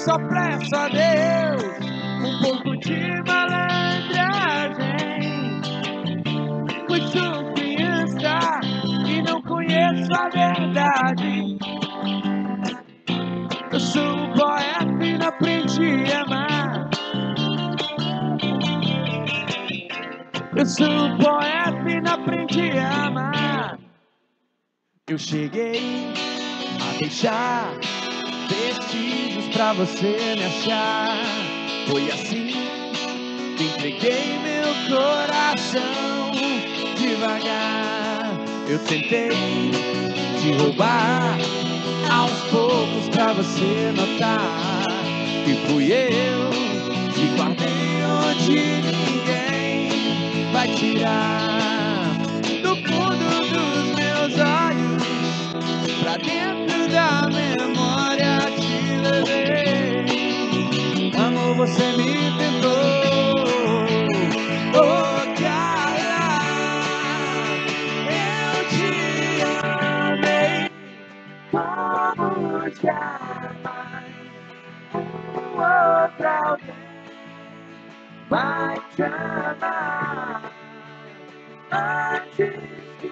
Só peço a Deus um pouco de malandragem. Pois sou criança e não conheço a verdade. Eu sou um poeta e não aprendi a amar. Eu sou um poeta e não aprendi a amar. Eu cheguei a deixar vestígios pra você me achar. Foi assim que entreguei meu coração devagar. Eu tentei te roubar aos poucos pra você notar que fui eu que guardei onde ninguém vai tirar do fundo dos meus olhos pra dentro da memória te levei. Amor, você me tentou. Oh, cara, eu te amei como jamais um outro alguém vai te amar antes que o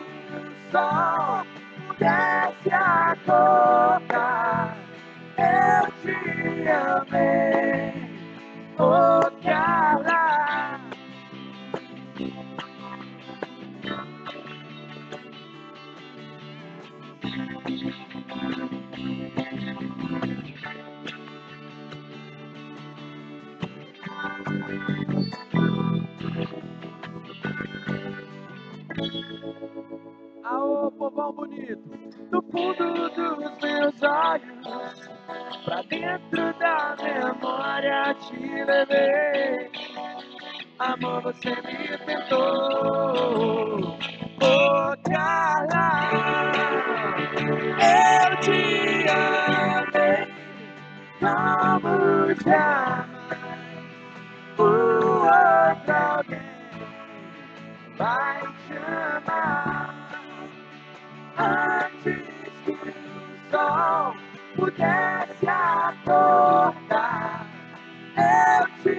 sol pudesse acordar eu te amei, oh cara. Aô, povão bonito, do fundo dos meus olhos pra dentro da memória te levei. Amor, você me tentou. Oh, Carla, eu te amei como jamais o outro alguém vai te amar antes que o sol pudesse acordar. Eu te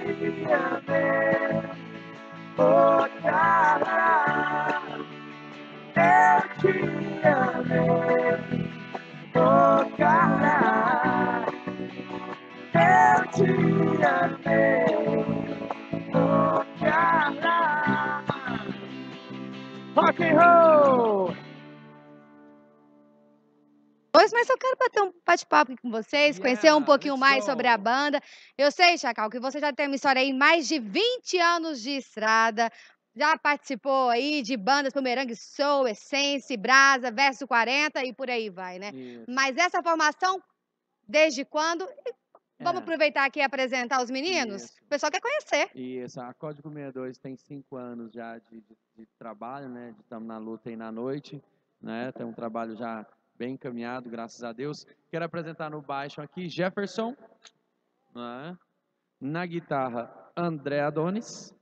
amei, oh cara, eu te amei, oh cara, eu te amei, oh cara. Rock and roll! Pois, mas eu quero bater um bate-papo com vocês, conhecer um pouquinho mais sobre a banda. Eu sei, Chacal, que você já tem uma história aí, mais de 20 anos de estrada, já participou aí de bandas como Merengue Soul, Essence, Brasa, Verso 40 e por aí vai, né? Isso. Mas essa formação, desde quando? E Vamos É. aproveitar aqui e apresentar os meninos? O pessoal quer conhecer. Isso, a Código 62 tem cinco anos já de, de- de trabalho, né? Estamos na luta aí na noite, né? Tem um trabalho já bem encaminhado, graças a Deus. Quero apresentar no baixo aqui Jefferson, né? na guitarra André Adonis,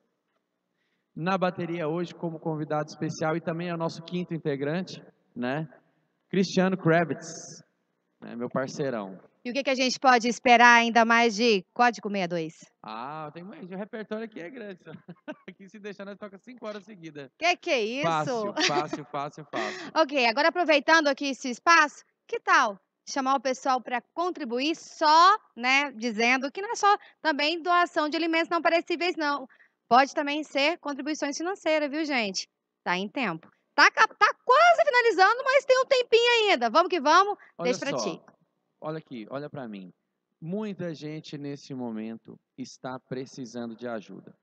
na bateria hoje como convidado especial e também é o nosso quinto integrante, né? Cristiano Kravitz, né? meu parceirão. E o que, que a gente pode esperar ainda mais de Código 62? Ah, tem mais, o repertório aqui é grande. Aqui se deixar nós toca cinco horas seguidas. Que que é isso? Fácil, fácil, fácil, fácil. Ok, agora aproveitando aqui esse espaço, que tal chamar o pessoal para contribuir só, né, dizendo que não é só também doação de alimentos não perecíveis, não. Pode também ser contribuições financeiras, viu, gente? Tá em tempo. Tá, tá quase finalizando, mas tem um tempinho ainda. Vamos que vamos. Olha Deixa para ti. Olha aqui, olha para mim. Muita gente nesse momento está precisando de ajuda.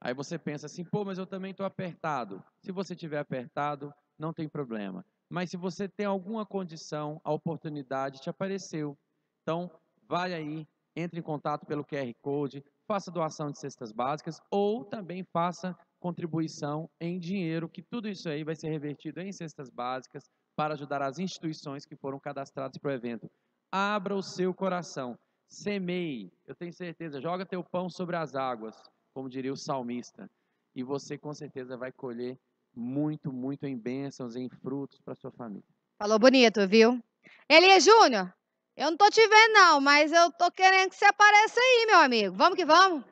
Aí você pensa assim, pô, mas eu também estou apertado. Se você estiver apertado, não tem problema. Mas se você tem alguma condição, a oportunidade te apareceu. Então, vai aí, entre em contato pelo QR Code, faça doação de cestas básicas ou também faça contribuição em dinheiro, que tudo isso aí vai ser revertido em cestas básicas para ajudar as instituições que foram cadastradas para o evento. Abra o seu coração, semeie, eu tenho certeza, joga teu pão sobre as águas, como diria o salmista, e você com certeza vai colher muito, muito em bênçãos, em frutos para sua família. Falou bonito, viu? Elias Júnior, eu não tô te vendo não, mas eu tô querendo que você apareça aí, meu amigo. Vamos que vamos.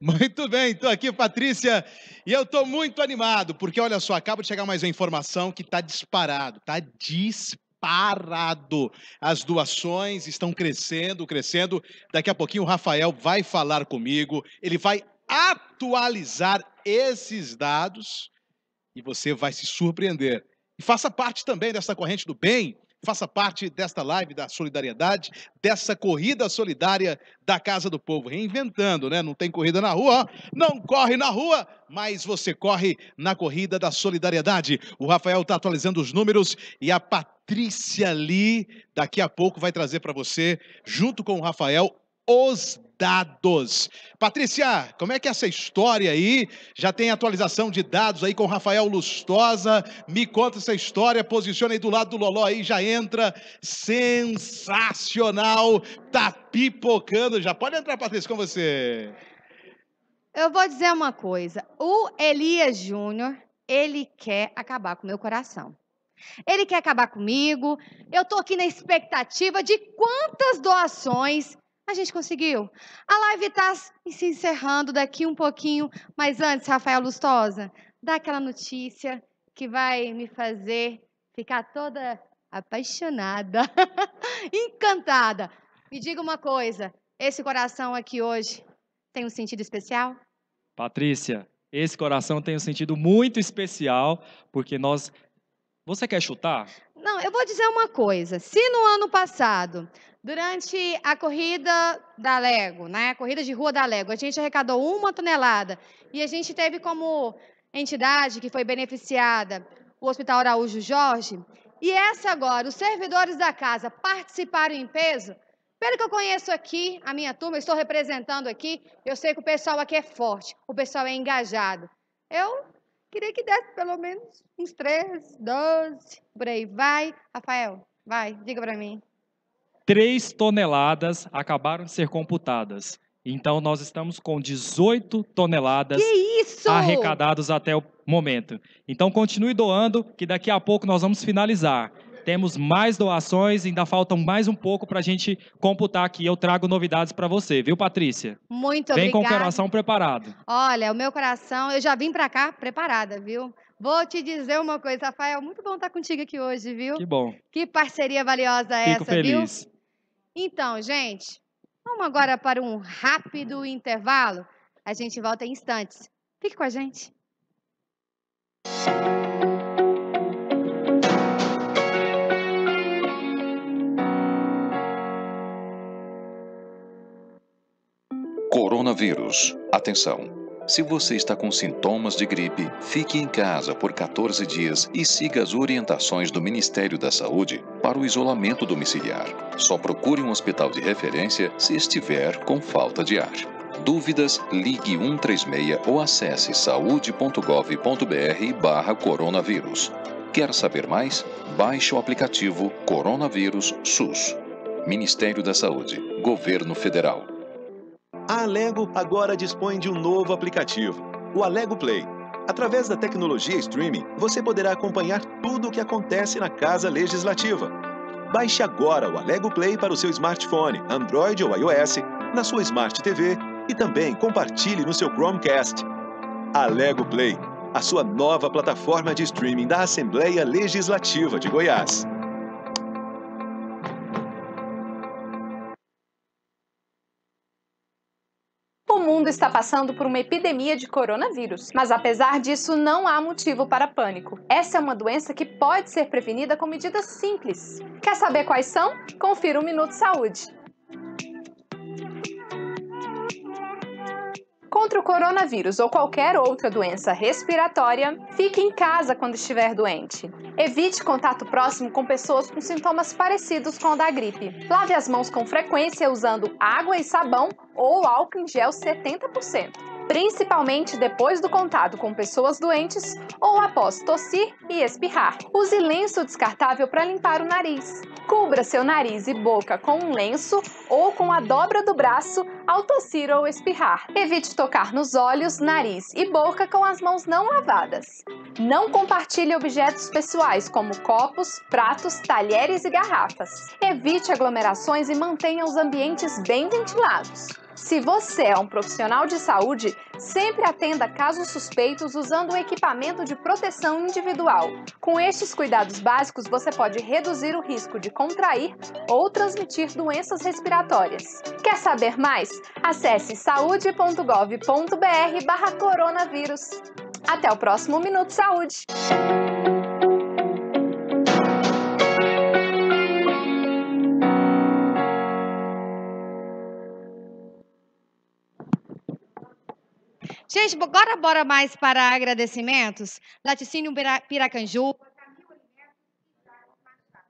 Muito bem, estou aqui, Patrícia, e eu estou muito animado, porque olha só, acaba de chegar mais uma informação que está disparado, está disparado. As doações estão crescendo, crescendo. Daqui a pouquinho o Rafael vai falar comigo, ele vai atualizar esses dados e você vai se surpreender. E faça parte também dessa corrente do bem, faça parte desta live da solidariedade, dessa corrida solidária da Casa do Povo, reinventando, né? Não tem corrida na rua, ó. não corre na rua, mas você corre na corrida da solidariedade. O Rafael está atualizando os números e a Patrícia ali, daqui a pouco, vai trazer para você, junto com o Rafael, os dados. Patrícia, como é que é essa história aí? Já tem atualização de dados aí com o Rafael Lustosa. Me conta essa história, posiciona aí do lado do Loló aí, já entra. Sensacional! Tá pipocando. Já pode entrar, Patrícia, com você. Eu vou dizer uma coisa. O Elias Júnior, ele quer acabar com o meu coração. Ele quer acabar comigo. Eu tô aqui na expectativa de quantas doações a gente conseguiu. A live está se encerrando daqui um pouquinho, mas antes, Rafael Lustosa, dá aquela notícia que vai me fazer ficar toda apaixonada, encantada. Me diga uma coisa, esse coração aqui hoje tem um sentido especial? Patrícia, esse coração tem um sentido muito especial, porque nós. Você quer chutar? Não, eu vou dizer uma coisa. Se no ano passado, durante a corrida da Lego, né, a corrida de rua da Lego, a gente arrecadou uma tonelada e a gente teve como entidade que foi beneficiada o Hospital Araújo Jorge, e essa agora, os servidores da casa participaram em peso, pelo que eu conheço aqui, a minha turma, eu estou representando aqui, eu sei que o pessoal aqui é forte, o pessoal é engajado. Eu queria que desse pelo menos uns 13, 12, por aí. Vai, Rafael, vai, diga para mim. 3 toneladas acabaram de ser computadas. Então, nós estamos com 18 toneladas arrecadadas até o momento. Então, continue doando, que daqui a pouco nós vamos finalizar. Temos mais doações, ainda faltam mais um pouco para a gente computar aqui. Eu trago novidades para você, viu, Patrícia? Muito Vem obrigada. com o coração preparado. Olha, o meu coração, eu já vim para cá preparada, viu? Vou te dizer uma coisa, Rafael, muito bom estar contigo aqui hoje, viu? Que bom. Que parceria valiosa Fico essa, feliz. viu? Então, gente, vamos agora para um rápido intervalo. A gente volta em instantes. Fique com a gente. Coronavírus. Atenção! Se você está com sintomas de gripe, fique em casa por 14 dias e siga as orientações do Ministério da Saúde para o isolamento domiciliar. Só procure um hospital de referência se estiver com falta de ar. Dúvidas? Ligue 136 ou acesse saude.gov.br barra coronavírus. Quer saber mais? Baixe o aplicativo Coronavírus SUS. Ministério da Saúde. Governo Federal. A Alego agora dispõe de um novo aplicativo, o Alego Play. Através da tecnologia streaming, você poderá acompanhar tudo o que acontece na Casa Legislativa. Baixe agora o Alego Play para o seu smartphone, Android ou iOS, na sua Smart TV e também compartilhe no seu Chromecast. Alego Play, a sua nova plataforma de streaming da Assembleia Legislativa de Goiás. Mundo está passando por uma epidemia de coronavírus, mas apesar disso, não há motivo para pânico. Essa é uma doença que pode ser prevenida com medidas simples. Quer saber quais são? Confira o Minuto Saúde. Contra o coronavírus ou qualquer outra doença respiratória, fique em casa quando estiver doente. Evite contato próximo com pessoas com sintomas parecidos com o da gripe. Lave as mãos com frequência usando água e sabão ou álcool em gel 70% principalmente depois do contato com pessoas doentes ou após tossir e espirrar. Use lenço descartável para limpar o nariz. Cubra seu nariz e boca com um lenço ou com a dobra do braço ao tossir ou espirrar. Evite tocar nos olhos, nariz e boca com as mãos não lavadas. Não compartilhe objetos pessoais como copos, pratos, talheres e garrafas. Evite aglomerações e mantenha os ambientes bem ventilados. Se você é um profissional de saúde, sempre atenda casos suspeitos usando o equipamento de proteção individual. Com estes cuidados básicos, você pode reduzir o risco de contrair ou transmitir doenças respiratórias. Quer saber mais? Acesse saude.gov.br/barra coronavírus. Até o próximo Minuto Saúde! Gente, agora bora mais para agradecimentos. Laticínio Pira- Piracanju.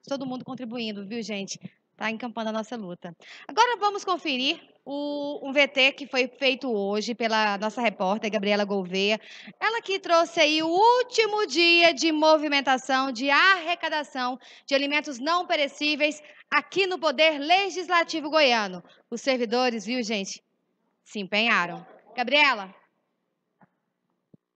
Todo mundo contribuindo, viu, gente? Tá encampando a nossa luta. Agora vamos conferir o, um VT que foi feito hoje pela nossa repórter Gabriela Gouveia. Ela que trouxe aí o último dia de movimentação, de arrecadação de alimentos não perecíveis aqui no Poder Legislativo Goiano. Os servidores, viu, gente, se empenharam. Gabriela.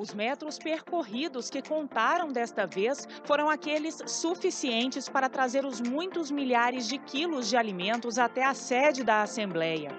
Os metros percorridos que contaram desta vez foram aqueles suficientes para trazer os muitos milhares de quilos de alimentos até a sede da Assembleia.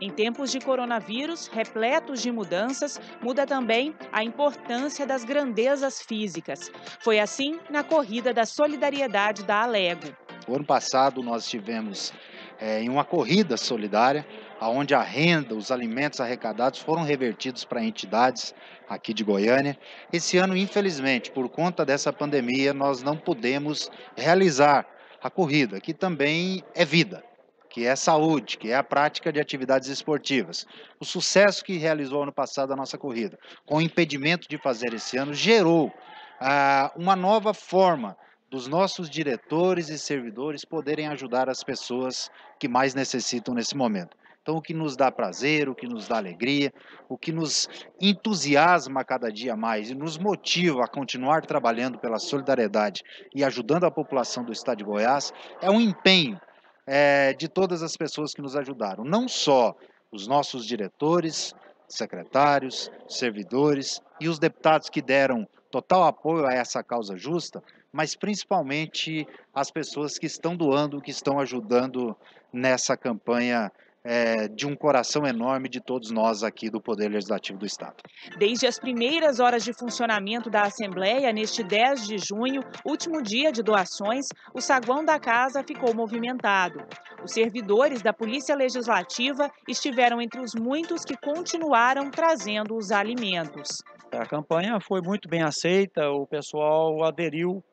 Em tempos de coronavírus, repletos de mudanças, muda também a importância das grandezas físicas. Foi assim na corrida da solidariedade da Alego. O ano passado nós tivemos é, em uma corrida solidária, onde a renda, os alimentos arrecadados foram revertidos para entidades aqui de Goiânia. Esse ano, infelizmente, por conta dessa pandemia, nós não pudemos realizar a corrida, que também é vida, que é saúde, que é a prática de atividades esportivas. O sucesso que realizou ano passado a nossa corrida, com o impedimento de fazer esse ano, gerou ah, uma nova forma dos nossos diretores e servidores poderem ajudar as pessoas que mais necessitam nesse momento. Então, o que nos dá prazer, o que nos dá alegria, o que nos entusiasma cada dia mais e nos motiva a continuar trabalhando pela solidariedade e ajudando a população do estado de Goiás é um empenho é, de todas as pessoas que nos ajudaram, não só os nossos diretores, secretários, servidores e os deputados que deram total apoio a essa causa justa, mas principalmente as pessoas que estão doando, que estão ajudando nessa campanha é, de um coração enorme de todos nós aqui do Poder Legislativo do Estado. Desde as primeiras horas de funcionamento da Assembleia, neste 10 de junho, último dia de doações, o saguão da casa ficou movimentado. Os servidores da Polícia Legislativa estiveram entre os muitos que continuaram trazendo os alimentos. A campanha foi muito bem aceita, o pessoal aderiu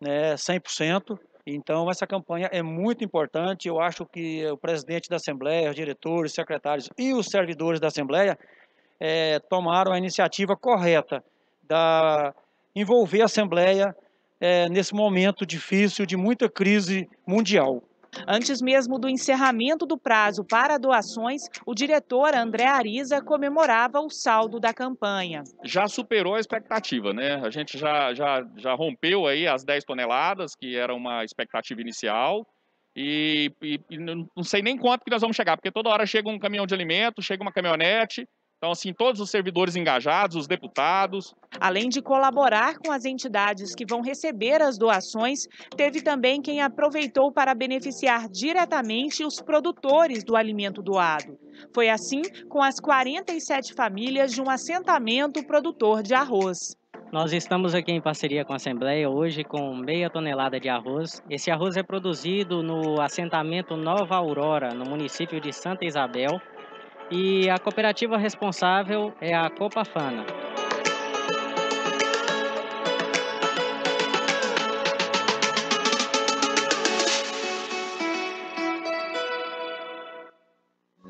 né, 100%. Então, essa campanha é muito importante. Eu acho que o presidente da Assembleia, os diretores, secretários e os servidores da Assembleia é, tomaram a iniciativa correta da envolver a Assembleia é, nesse momento difícil de muita crise mundial. Antes mesmo do encerramento do prazo para doações, o diretor André Ariza comemorava o saldo da campanha. Já superou a expectativa, né? A gente já, já, já rompeu aí as 10 toneladas, que era uma expectativa inicial. E, e, e não sei nem quanto que nós vamos chegar, porque toda hora chega um caminhão de alimento, chega uma caminhonete, então, assim, todos os servidores engajados, os deputados. Além de colaborar com as entidades que vão receber as doações, teve também quem aproveitou para beneficiar diretamente os produtores do alimento doado. Foi assim com as 47 famílias de um assentamento produtor de arroz. Nós estamos aqui em parceria com a Assembleia hoje com meia tonelada de arroz. Esse arroz é produzido no assentamento Nova Aurora, no município de Santa Isabel, e a cooperativa responsável é a Copafana.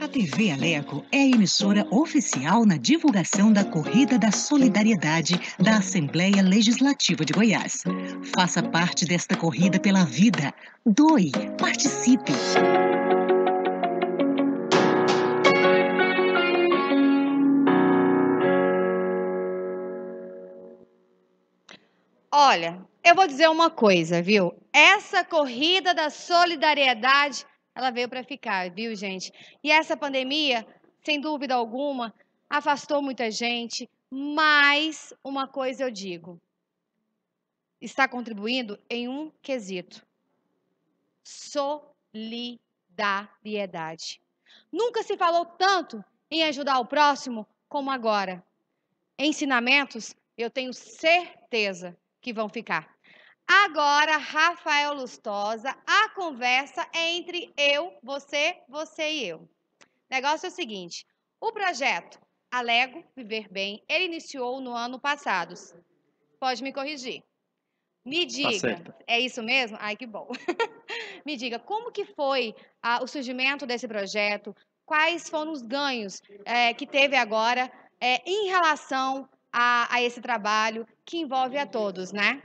A TV Aleco é a emissora oficial na divulgação da Corrida da Solidariedade da Assembleia Legislativa de Goiás. Faça parte desta corrida pela vida. Doe, participe. Olha, eu vou dizer uma coisa, viu? Essa corrida da solidariedade, ela veio para ficar, viu, gente? E essa pandemia, sem dúvida alguma, afastou muita gente, mas uma coisa eu digo: está contribuindo em um quesito: solidariedade. Nunca se falou tanto em ajudar o próximo como agora. Ensinamentos, eu tenho certeza que vão ficar. Agora, Rafael Lustosa, a conversa é entre eu, você, você e eu. O negócio é o seguinte: o projeto Alego Viver Bem, ele iniciou no ano passado. Pode me corrigir. Me tá diga, tá é isso mesmo? Ai, que bom. me diga, como que foi ah, o surgimento desse projeto? Quais foram os ganhos é, que teve agora é, em relação a, a esse trabalho que envolve a todos, né?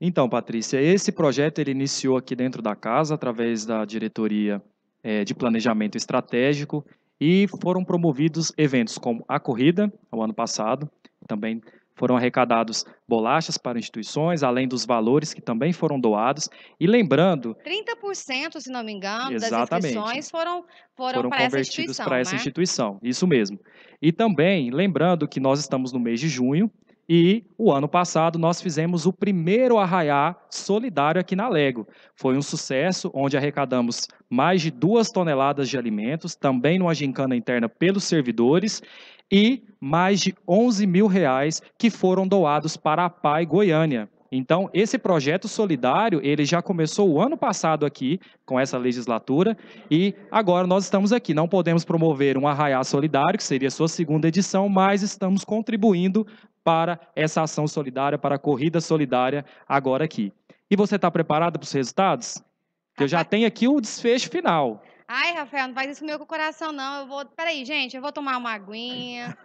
Então, Patrícia, esse projeto ele iniciou aqui dentro da casa através da diretoria é, de planejamento estratégico e foram promovidos eventos como a corrida, o ano passado, também foram arrecadados bolachas para instituições, além dos valores que também foram doados. E lembrando, 30%, se não me engano, das Exatamente. inscrições foram, foram, foram para essa convertidos instituição, para essa né? instituição. Isso mesmo. E também lembrando que nós estamos no mês de junho e o ano passado nós fizemos o primeiro arraiá solidário aqui na Lego. Foi um sucesso, onde arrecadamos mais de duas toneladas de alimentos, também numa gincana interna pelos servidores, e mais de 11 mil reais que foram doados para a PAI Goiânia. Então, esse projeto solidário, ele já começou o ano passado aqui, com essa legislatura, e agora nós estamos aqui. Não podemos promover um arraiá solidário, que seria a sua segunda edição, mas estamos contribuindo para essa ação solidária, para a corrida solidária agora aqui. E você está preparado para os resultados? Eu já tenho aqui o desfecho final. Ai, Rafael, não faz isso comigo com o coração, não. Eu vou. Peraí, gente, eu vou tomar uma aguinha.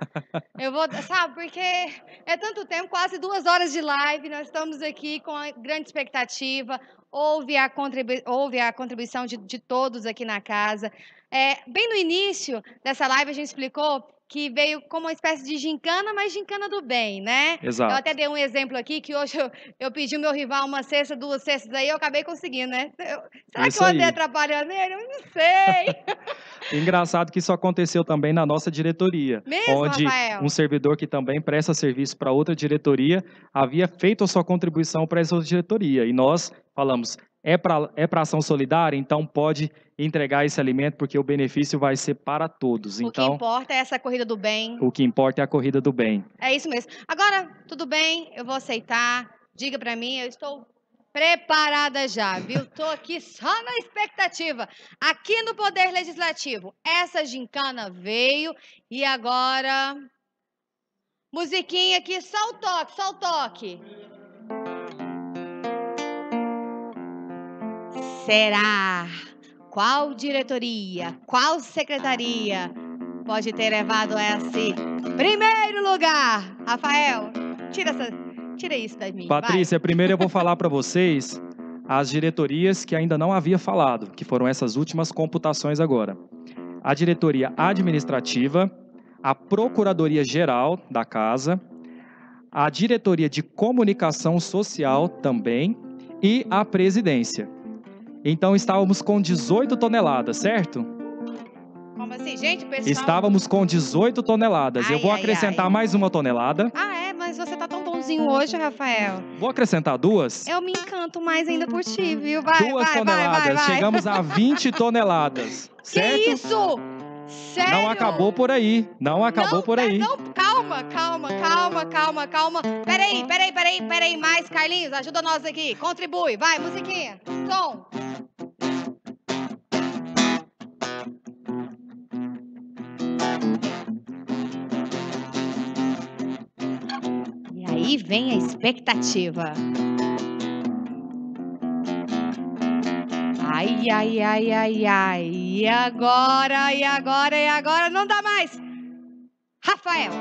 Eu vou. Sabe, porque é tanto tempo quase duas horas de live. Nós estamos aqui com grande expectativa. Houve a, contribu houve a contribuição de, de todos aqui na casa. É, bem no início dessa live, a gente explicou que veio como uma espécie de gincana, mas gincana do bem, né? Exato. Eu até dei um exemplo aqui, que hoje eu, eu pedi o meu rival uma cesta, duas cestas aí, eu acabei conseguindo, né? Eu- será Isso que eu andei aí. atrapalhando ele? Eu não sei. Engraçado que isso aconteceu também na nossa diretoria, Mesmo, onde Rafael? um servidor que também presta serviço para outra diretoria havia feito a sua contribuição para essa outra diretoria. E nós falamos, é para é para ação solidária, então pode entregar esse alimento porque o benefício vai ser para todos. o que Então, importa é essa corrida do bem. o que importa é a corrida do bem. É isso mesmo. Agora, tudo bem, eu vou aceitar. Diga pra mim, eu estou preparada já, viu? Tô aqui só na expectativa. Aqui no Poder Legislativo, essa gincana veio e agora musiquinha aqui, só o toque, só o toque. Será? Qual diretoria, qual secretaria pode ter levado esse primeiro lugar? Rafael, tira, essa, tira isso da mim. vai. Patrícia, primeiro eu vou falar para vocês as diretorias que ainda não havia falado, que foram essas últimas computações agora. A diretoria administrativa, a Procuradoria Geral da Casa, a diretoria de comunicação social também e a presidência. Então estávamos com 18 toneladas, certo? Como assim, gente? Pessoal... Estávamos com 18 toneladas. Eu Ai, vou ai, acrescentar ai. mais uma tonelada. Ah, é? Mas você tá tão bonzinho hoje, Rafael. Vou acrescentar duas. Eu me encanto mais ainda por ti, viu? Vai, Duas vai, toneladas. vai, vai. Chegamos a 20 toneladas. Que Certo? isso? Sério? Não acabou por aí. Não acabou por aí. Não, calma, calma, calma, calma, calma. Peraí, peraí, peraí, peraí, mais, Carlinhos, ajuda nós aqui. Contribui, vai, musiquinha. Som. Aí vem a expectativa. Ai, ai, ai, ai, ai. E agora, e agora, e agora? Não dá mais. Rafael.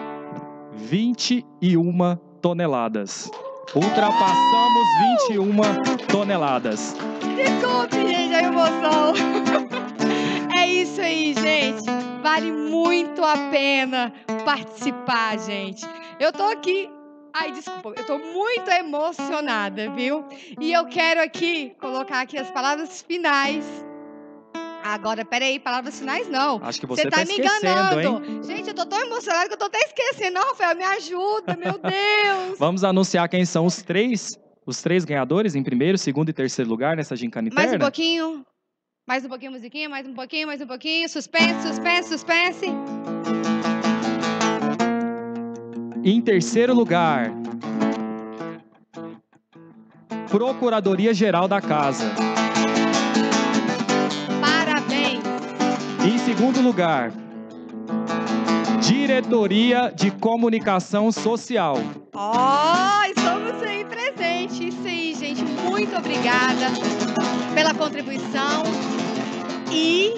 21 toneladas. Ultrapassamos 21 toneladas. Desculpe, gente, a emoção. É isso aí, gente. Vale muito a pena participar, gente. Eu tô aqui. Ai, desculpa, eu tô muito emocionada, viu? E eu quero aqui colocar aqui as palavras finais. Agora, peraí, palavras finais não. Acho que você tá tá me enganando. Gente, eu tô tão emocionada que eu tô até esquecendo. Não, Rafael, me ajuda, meu Deus. Vamos anunciar quem são os três, os três ganhadores em primeiro, segundo e terceiro lugar nessa gincana Mais um pouquinho. Mais um pouquinho, musiquinha. Mais um pouquinho, mais um pouquinho. Suspense, suspense, suspense. Em terceiro lugar, Procuradoria Geral da Casa. Parabéns. Em segundo lugar, Diretoria de Comunicação Social. Ó, estamos aí presentes. Isso aí, gente. Muito obrigada pela contribuição. E,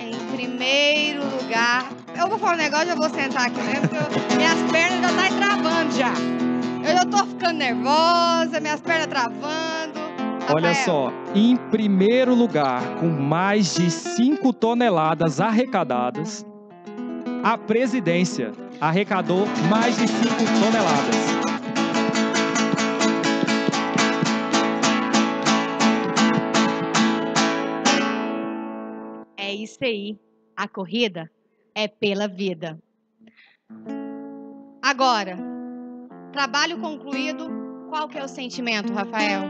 em primeiro lugar, eu vou falar um negócio, eu vou sentar aqui mesmo, porque eu- minhas pernas já estão travando já. Eu já tô ficando nervosa, minhas pernas travando. Olha Rafael, só, em primeiro lugar, com mais de 5 toneladas arrecadadas, a presidência. arrecadou mais de 5 toneladas. É isso aí. A corrida é pela vida. Agora, trabalho concluído, qual que é o sentimento, Rafael?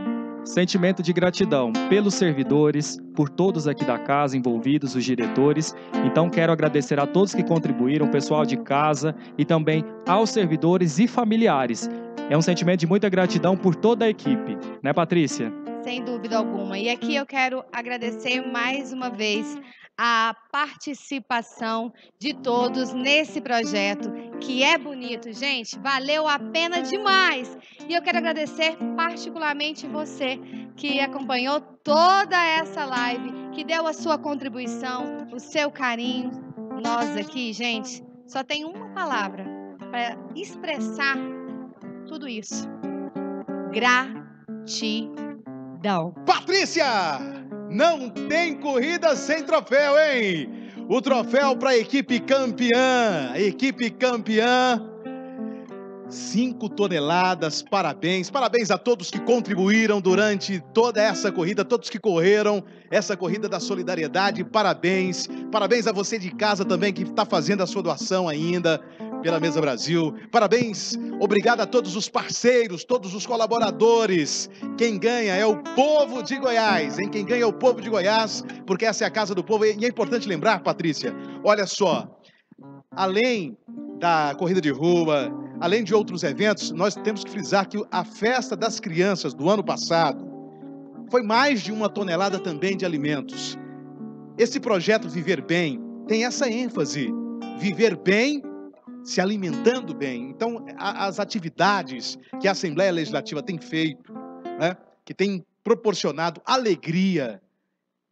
Sentimento de gratidão pelos servidores, por todos aqui da casa envolvidos, os diretores. Então quero agradecer a todos que contribuíram, pessoal de casa e também aos servidores e familiares. É um sentimento de muita gratidão por toda a equipe, né, Patrícia? Sem dúvida alguma. E aqui eu quero agradecer mais uma vez a participação de todos nesse projeto, que é bonito, gente. Valeu a pena demais. E eu quero agradecer particularmente você que acompanhou toda essa live, que deu a sua contribuição, o seu carinho. Nós aqui, gente, só tem uma palavra para expressar tudo isso. Gratidão. Patrícia! Não tem corrida sem troféu, hein? O troféu para a equipe campeã. Equipe campeã. 5 toneladas, parabéns. Parabéns a todos que contribuíram durante toda essa corrida, todos que correram essa corrida da solidariedade. Parabéns. Parabéns a você de casa também que está fazendo a sua doação ainda pela Mesa Brasil. Parabéns, obrigado a todos os parceiros, todos os colaboradores. Quem ganha é o povo de Goiás, hein? Quem ganha é o povo de Goiás, porque essa é a casa do povo. E é importante lembrar, Patrícia, olha só, além da corrida de rua, além de outros eventos, nós temos que frisar que a festa das crianças do ano passado foi mais de uma tonelada também de alimentos. Esse projeto Viver Bem tem essa ênfase: viver bem se alimentando bem. Então, as atividades que a Assembleia Legislativa tem feito, né, que tem proporcionado alegria,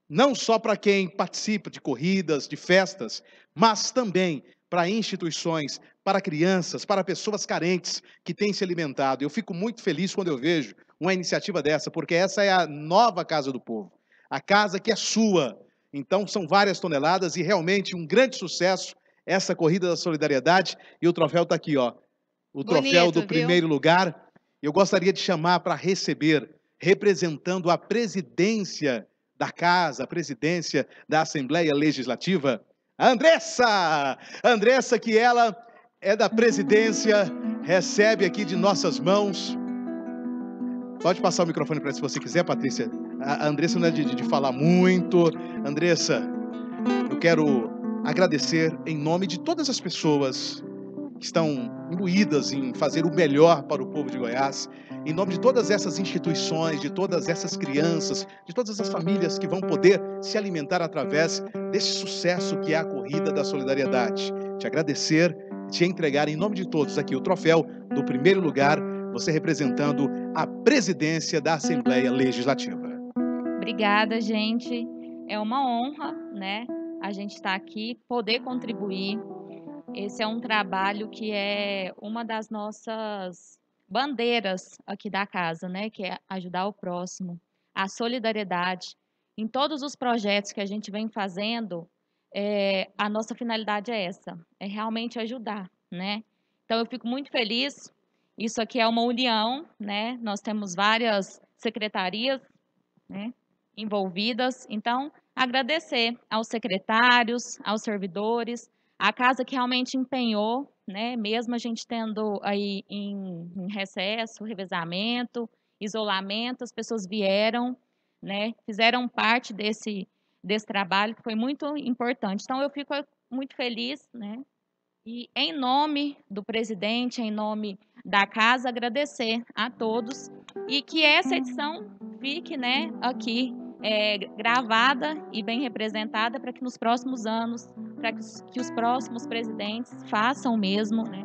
não só para quem participa de corridas, de festas, mas também para instituições, para crianças, para pessoas carentes que têm se alimentado. Eu fico muito feliz quando eu vejo uma iniciativa dessa, porque essa é a nova Casa do Povo, a casa que é sua. Então, são várias toneladas e realmente um grande sucesso essa corrida da solidariedade e o troféu está aqui, ó. O troféu Bonito, do primeiro viu? lugar. Eu gostaria de chamar para receber, representando a presidência da casa, a presidência da Assembleia Legislativa, a Andressa! Andressa, que ela é da presidência, recebe aqui de nossas mãos. Pode passar o microfone para se você quiser, Patrícia. A Andressa não é de, de falar muito. Andressa, eu quero agradecer em nome de todas as pessoas que estão imbuídas em fazer o melhor para o povo de Goiás, em nome de todas essas instituições, de todas essas crianças, de todas as famílias que vão poder se alimentar através desse sucesso que é a corrida da solidariedade. Te agradecer, te entregar em nome de todos aqui o troféu do primeiro lugar, você representando a presidência da Assembleia Legislativa. Obrigada, gente. É uma honra, né? A gente estar aqui, poder contribuir. Esse é um trabalho que é uma das nossas bandeiras aqui da casa, né? Que é ajudar o próximo, a solidariedade. Em todos os projetos que a gente vem fazendo, é, a nossa finalidade é essa, é realmente ajudar, né? Então eu fico muito feliz. Isso aqui é uma união, né? Nós temos várias secretarias, né? Envolvidas. Então agradecer aos secretários, aos servidores, a casa que realmente empenhou, né? Mesmo a gente tendo aí em, em recesso, revezamento, isolamento, as pessoas vieram, né? Fizeram parte desse desse trabalho que foi muito importante. Então eu fico muito feliz, né? E em nome do presidente, em nome da casa, agradecer a todos e que essa edição fique, né, aqui é, gravada e bem representada para que nos próximos anos, para que, que os próximos presidentes façam o mesmo, né?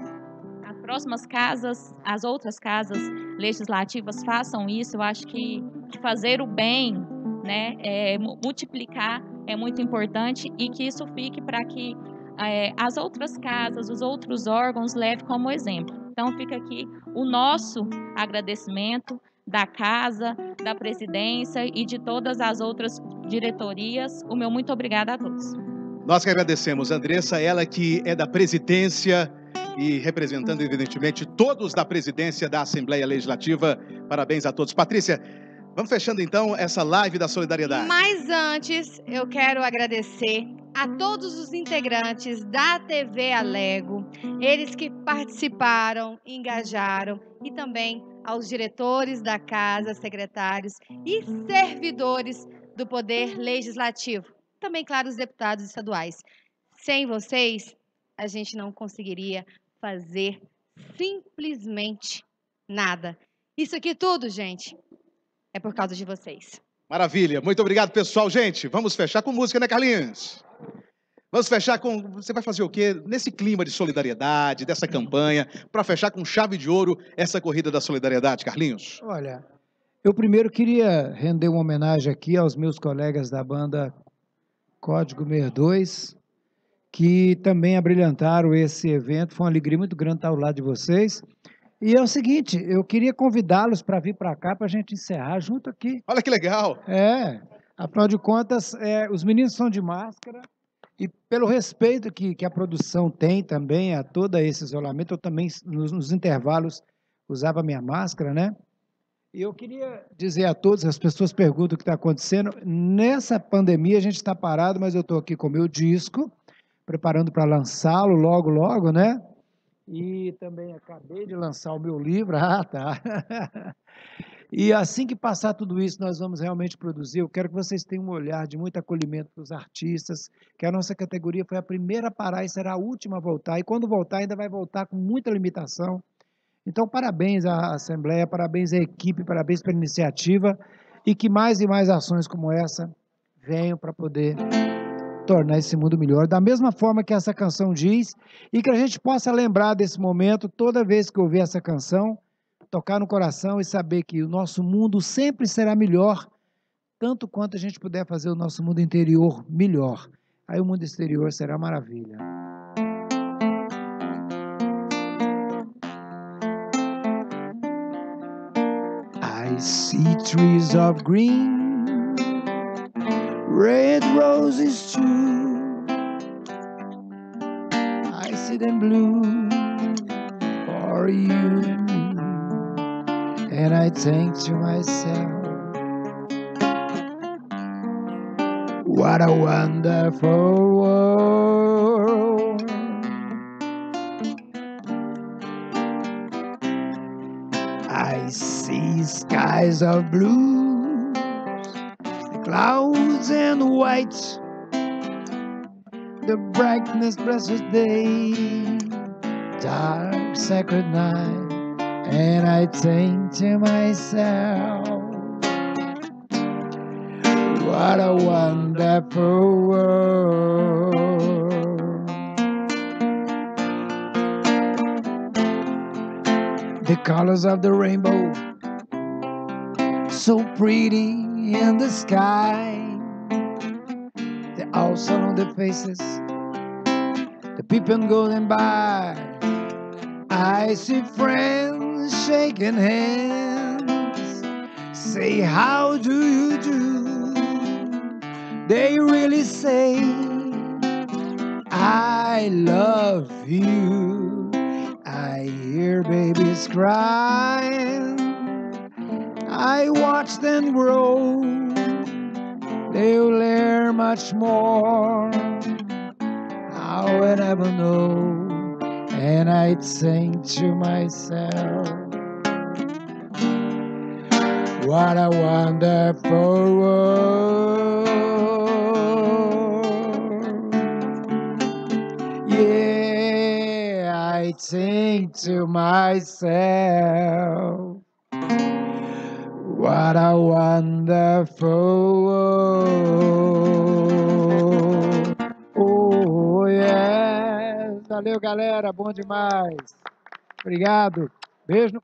As próximas casas, as outras casas legislativas façam isso. Eu acho que, que fazer o bem, né, é, mu- multiplicar é muito importante e que isso fique para que é, as outras casas, os outros órgãos levem como exemplo. Então fica aqui o nosso agradecimento da casa, da presidência e de todas as outras diretorias. O meu muito obrigada a todos. Nós que agradecemos, Andressa, ela que é da presidência e representando, evidentemente, todos da presidência da Assembleia Legislativa. Parabéns a todos. Patrícia, vamos fechando então essa live da solidariedade. Mas antes, eu quero agradecer a todos os integrantes da TV Alego, eles que participaram, engajaram e também aos diretores da casa, secretários e servidores do Poder Legislativo, também, claro, os deputados estaduais. Sem vocês, a gente não conseguiria fazer simplesmente nada. Isso aqui tudo, gente, é por causa de vocês. Maravilha, muito obrigado, pessoal. Gente, vamos fechar com música, né, Carlinhos? Vamos fechar com. Você vai fazer o quê? Nesse clima de solidariedade, dessa campanha, para fechar com chave de ouro essa corrida da solidariedade, Carlinhos? Olha, eu primeiro queria render uma homenagem aqui aos meus colegas da banda Código 62, que também abrilhantaram esse evento. Foi uma alegria muito grande estar ao lado de vocês. E é o seguinte, eu queria convidá-los para vir para cá para a gente encerrar junto aqui. Olha que legal! É, afinal de contas, é, os meninos são de máscara e pelo respeito que, que a produção tem também a todo esse isolamento, eu também, nos, nos intervalos, usava minha máscara, né? E eu queria dizer a todos, as pessoas perguntam o que está acontecendo. Nessa pandemia a gente está parado, mas eu estou aqui com o meu disco, preparando para lançá-lo logo, logo, né? E também acabei de lançar o meu livro. Ah, tá. E assim que passar tudo isso, nós vamos realmente produzir. Eu quero que vocês tenham um olhar de muito acolhimento para os artistas, que a nossa categoria foi a primeira a parar e será a última a voltar. E quando voltar, ainda vai voltar com muita limitação. Então, parabéns à Assembleia, parabéns à equipe, parabéns pela iniciativa e que mais e mais ações como essa venham para poder tornar esse mundo melhor. Da mesma forma que essa canção diz, e que a gente possa lembrar desse momento toda vez que ouvir essa canção, tocar no coração e saber que o nosso mundo sempre será melhor, tanto quanto a gente puder fazer o nosso mundo interior melhor. Aí o mundo exterior será maravilha. I see trees of green, red roses too. I see them bloom for you and I think to myself, what a wonderful world. I see skies of blue, clouds and white, the brightness, blessed day, dark, sacred night, and I think to myself, what a wonderful world. The colors of the rainbow, so pretty in the sky. The also on the faces, the people going by. I see friends shaking hands, say, How do you do? They really say, I love you. I hear babies crying. I watch them grow. They'll learn much more. I will never know. And I'd sing to myself, what a wonderful world. Yeah, I'd sing to myself, what a wonderful world. Oh, yes. Valeu, galera. Bom demais. Obrigado. Beijo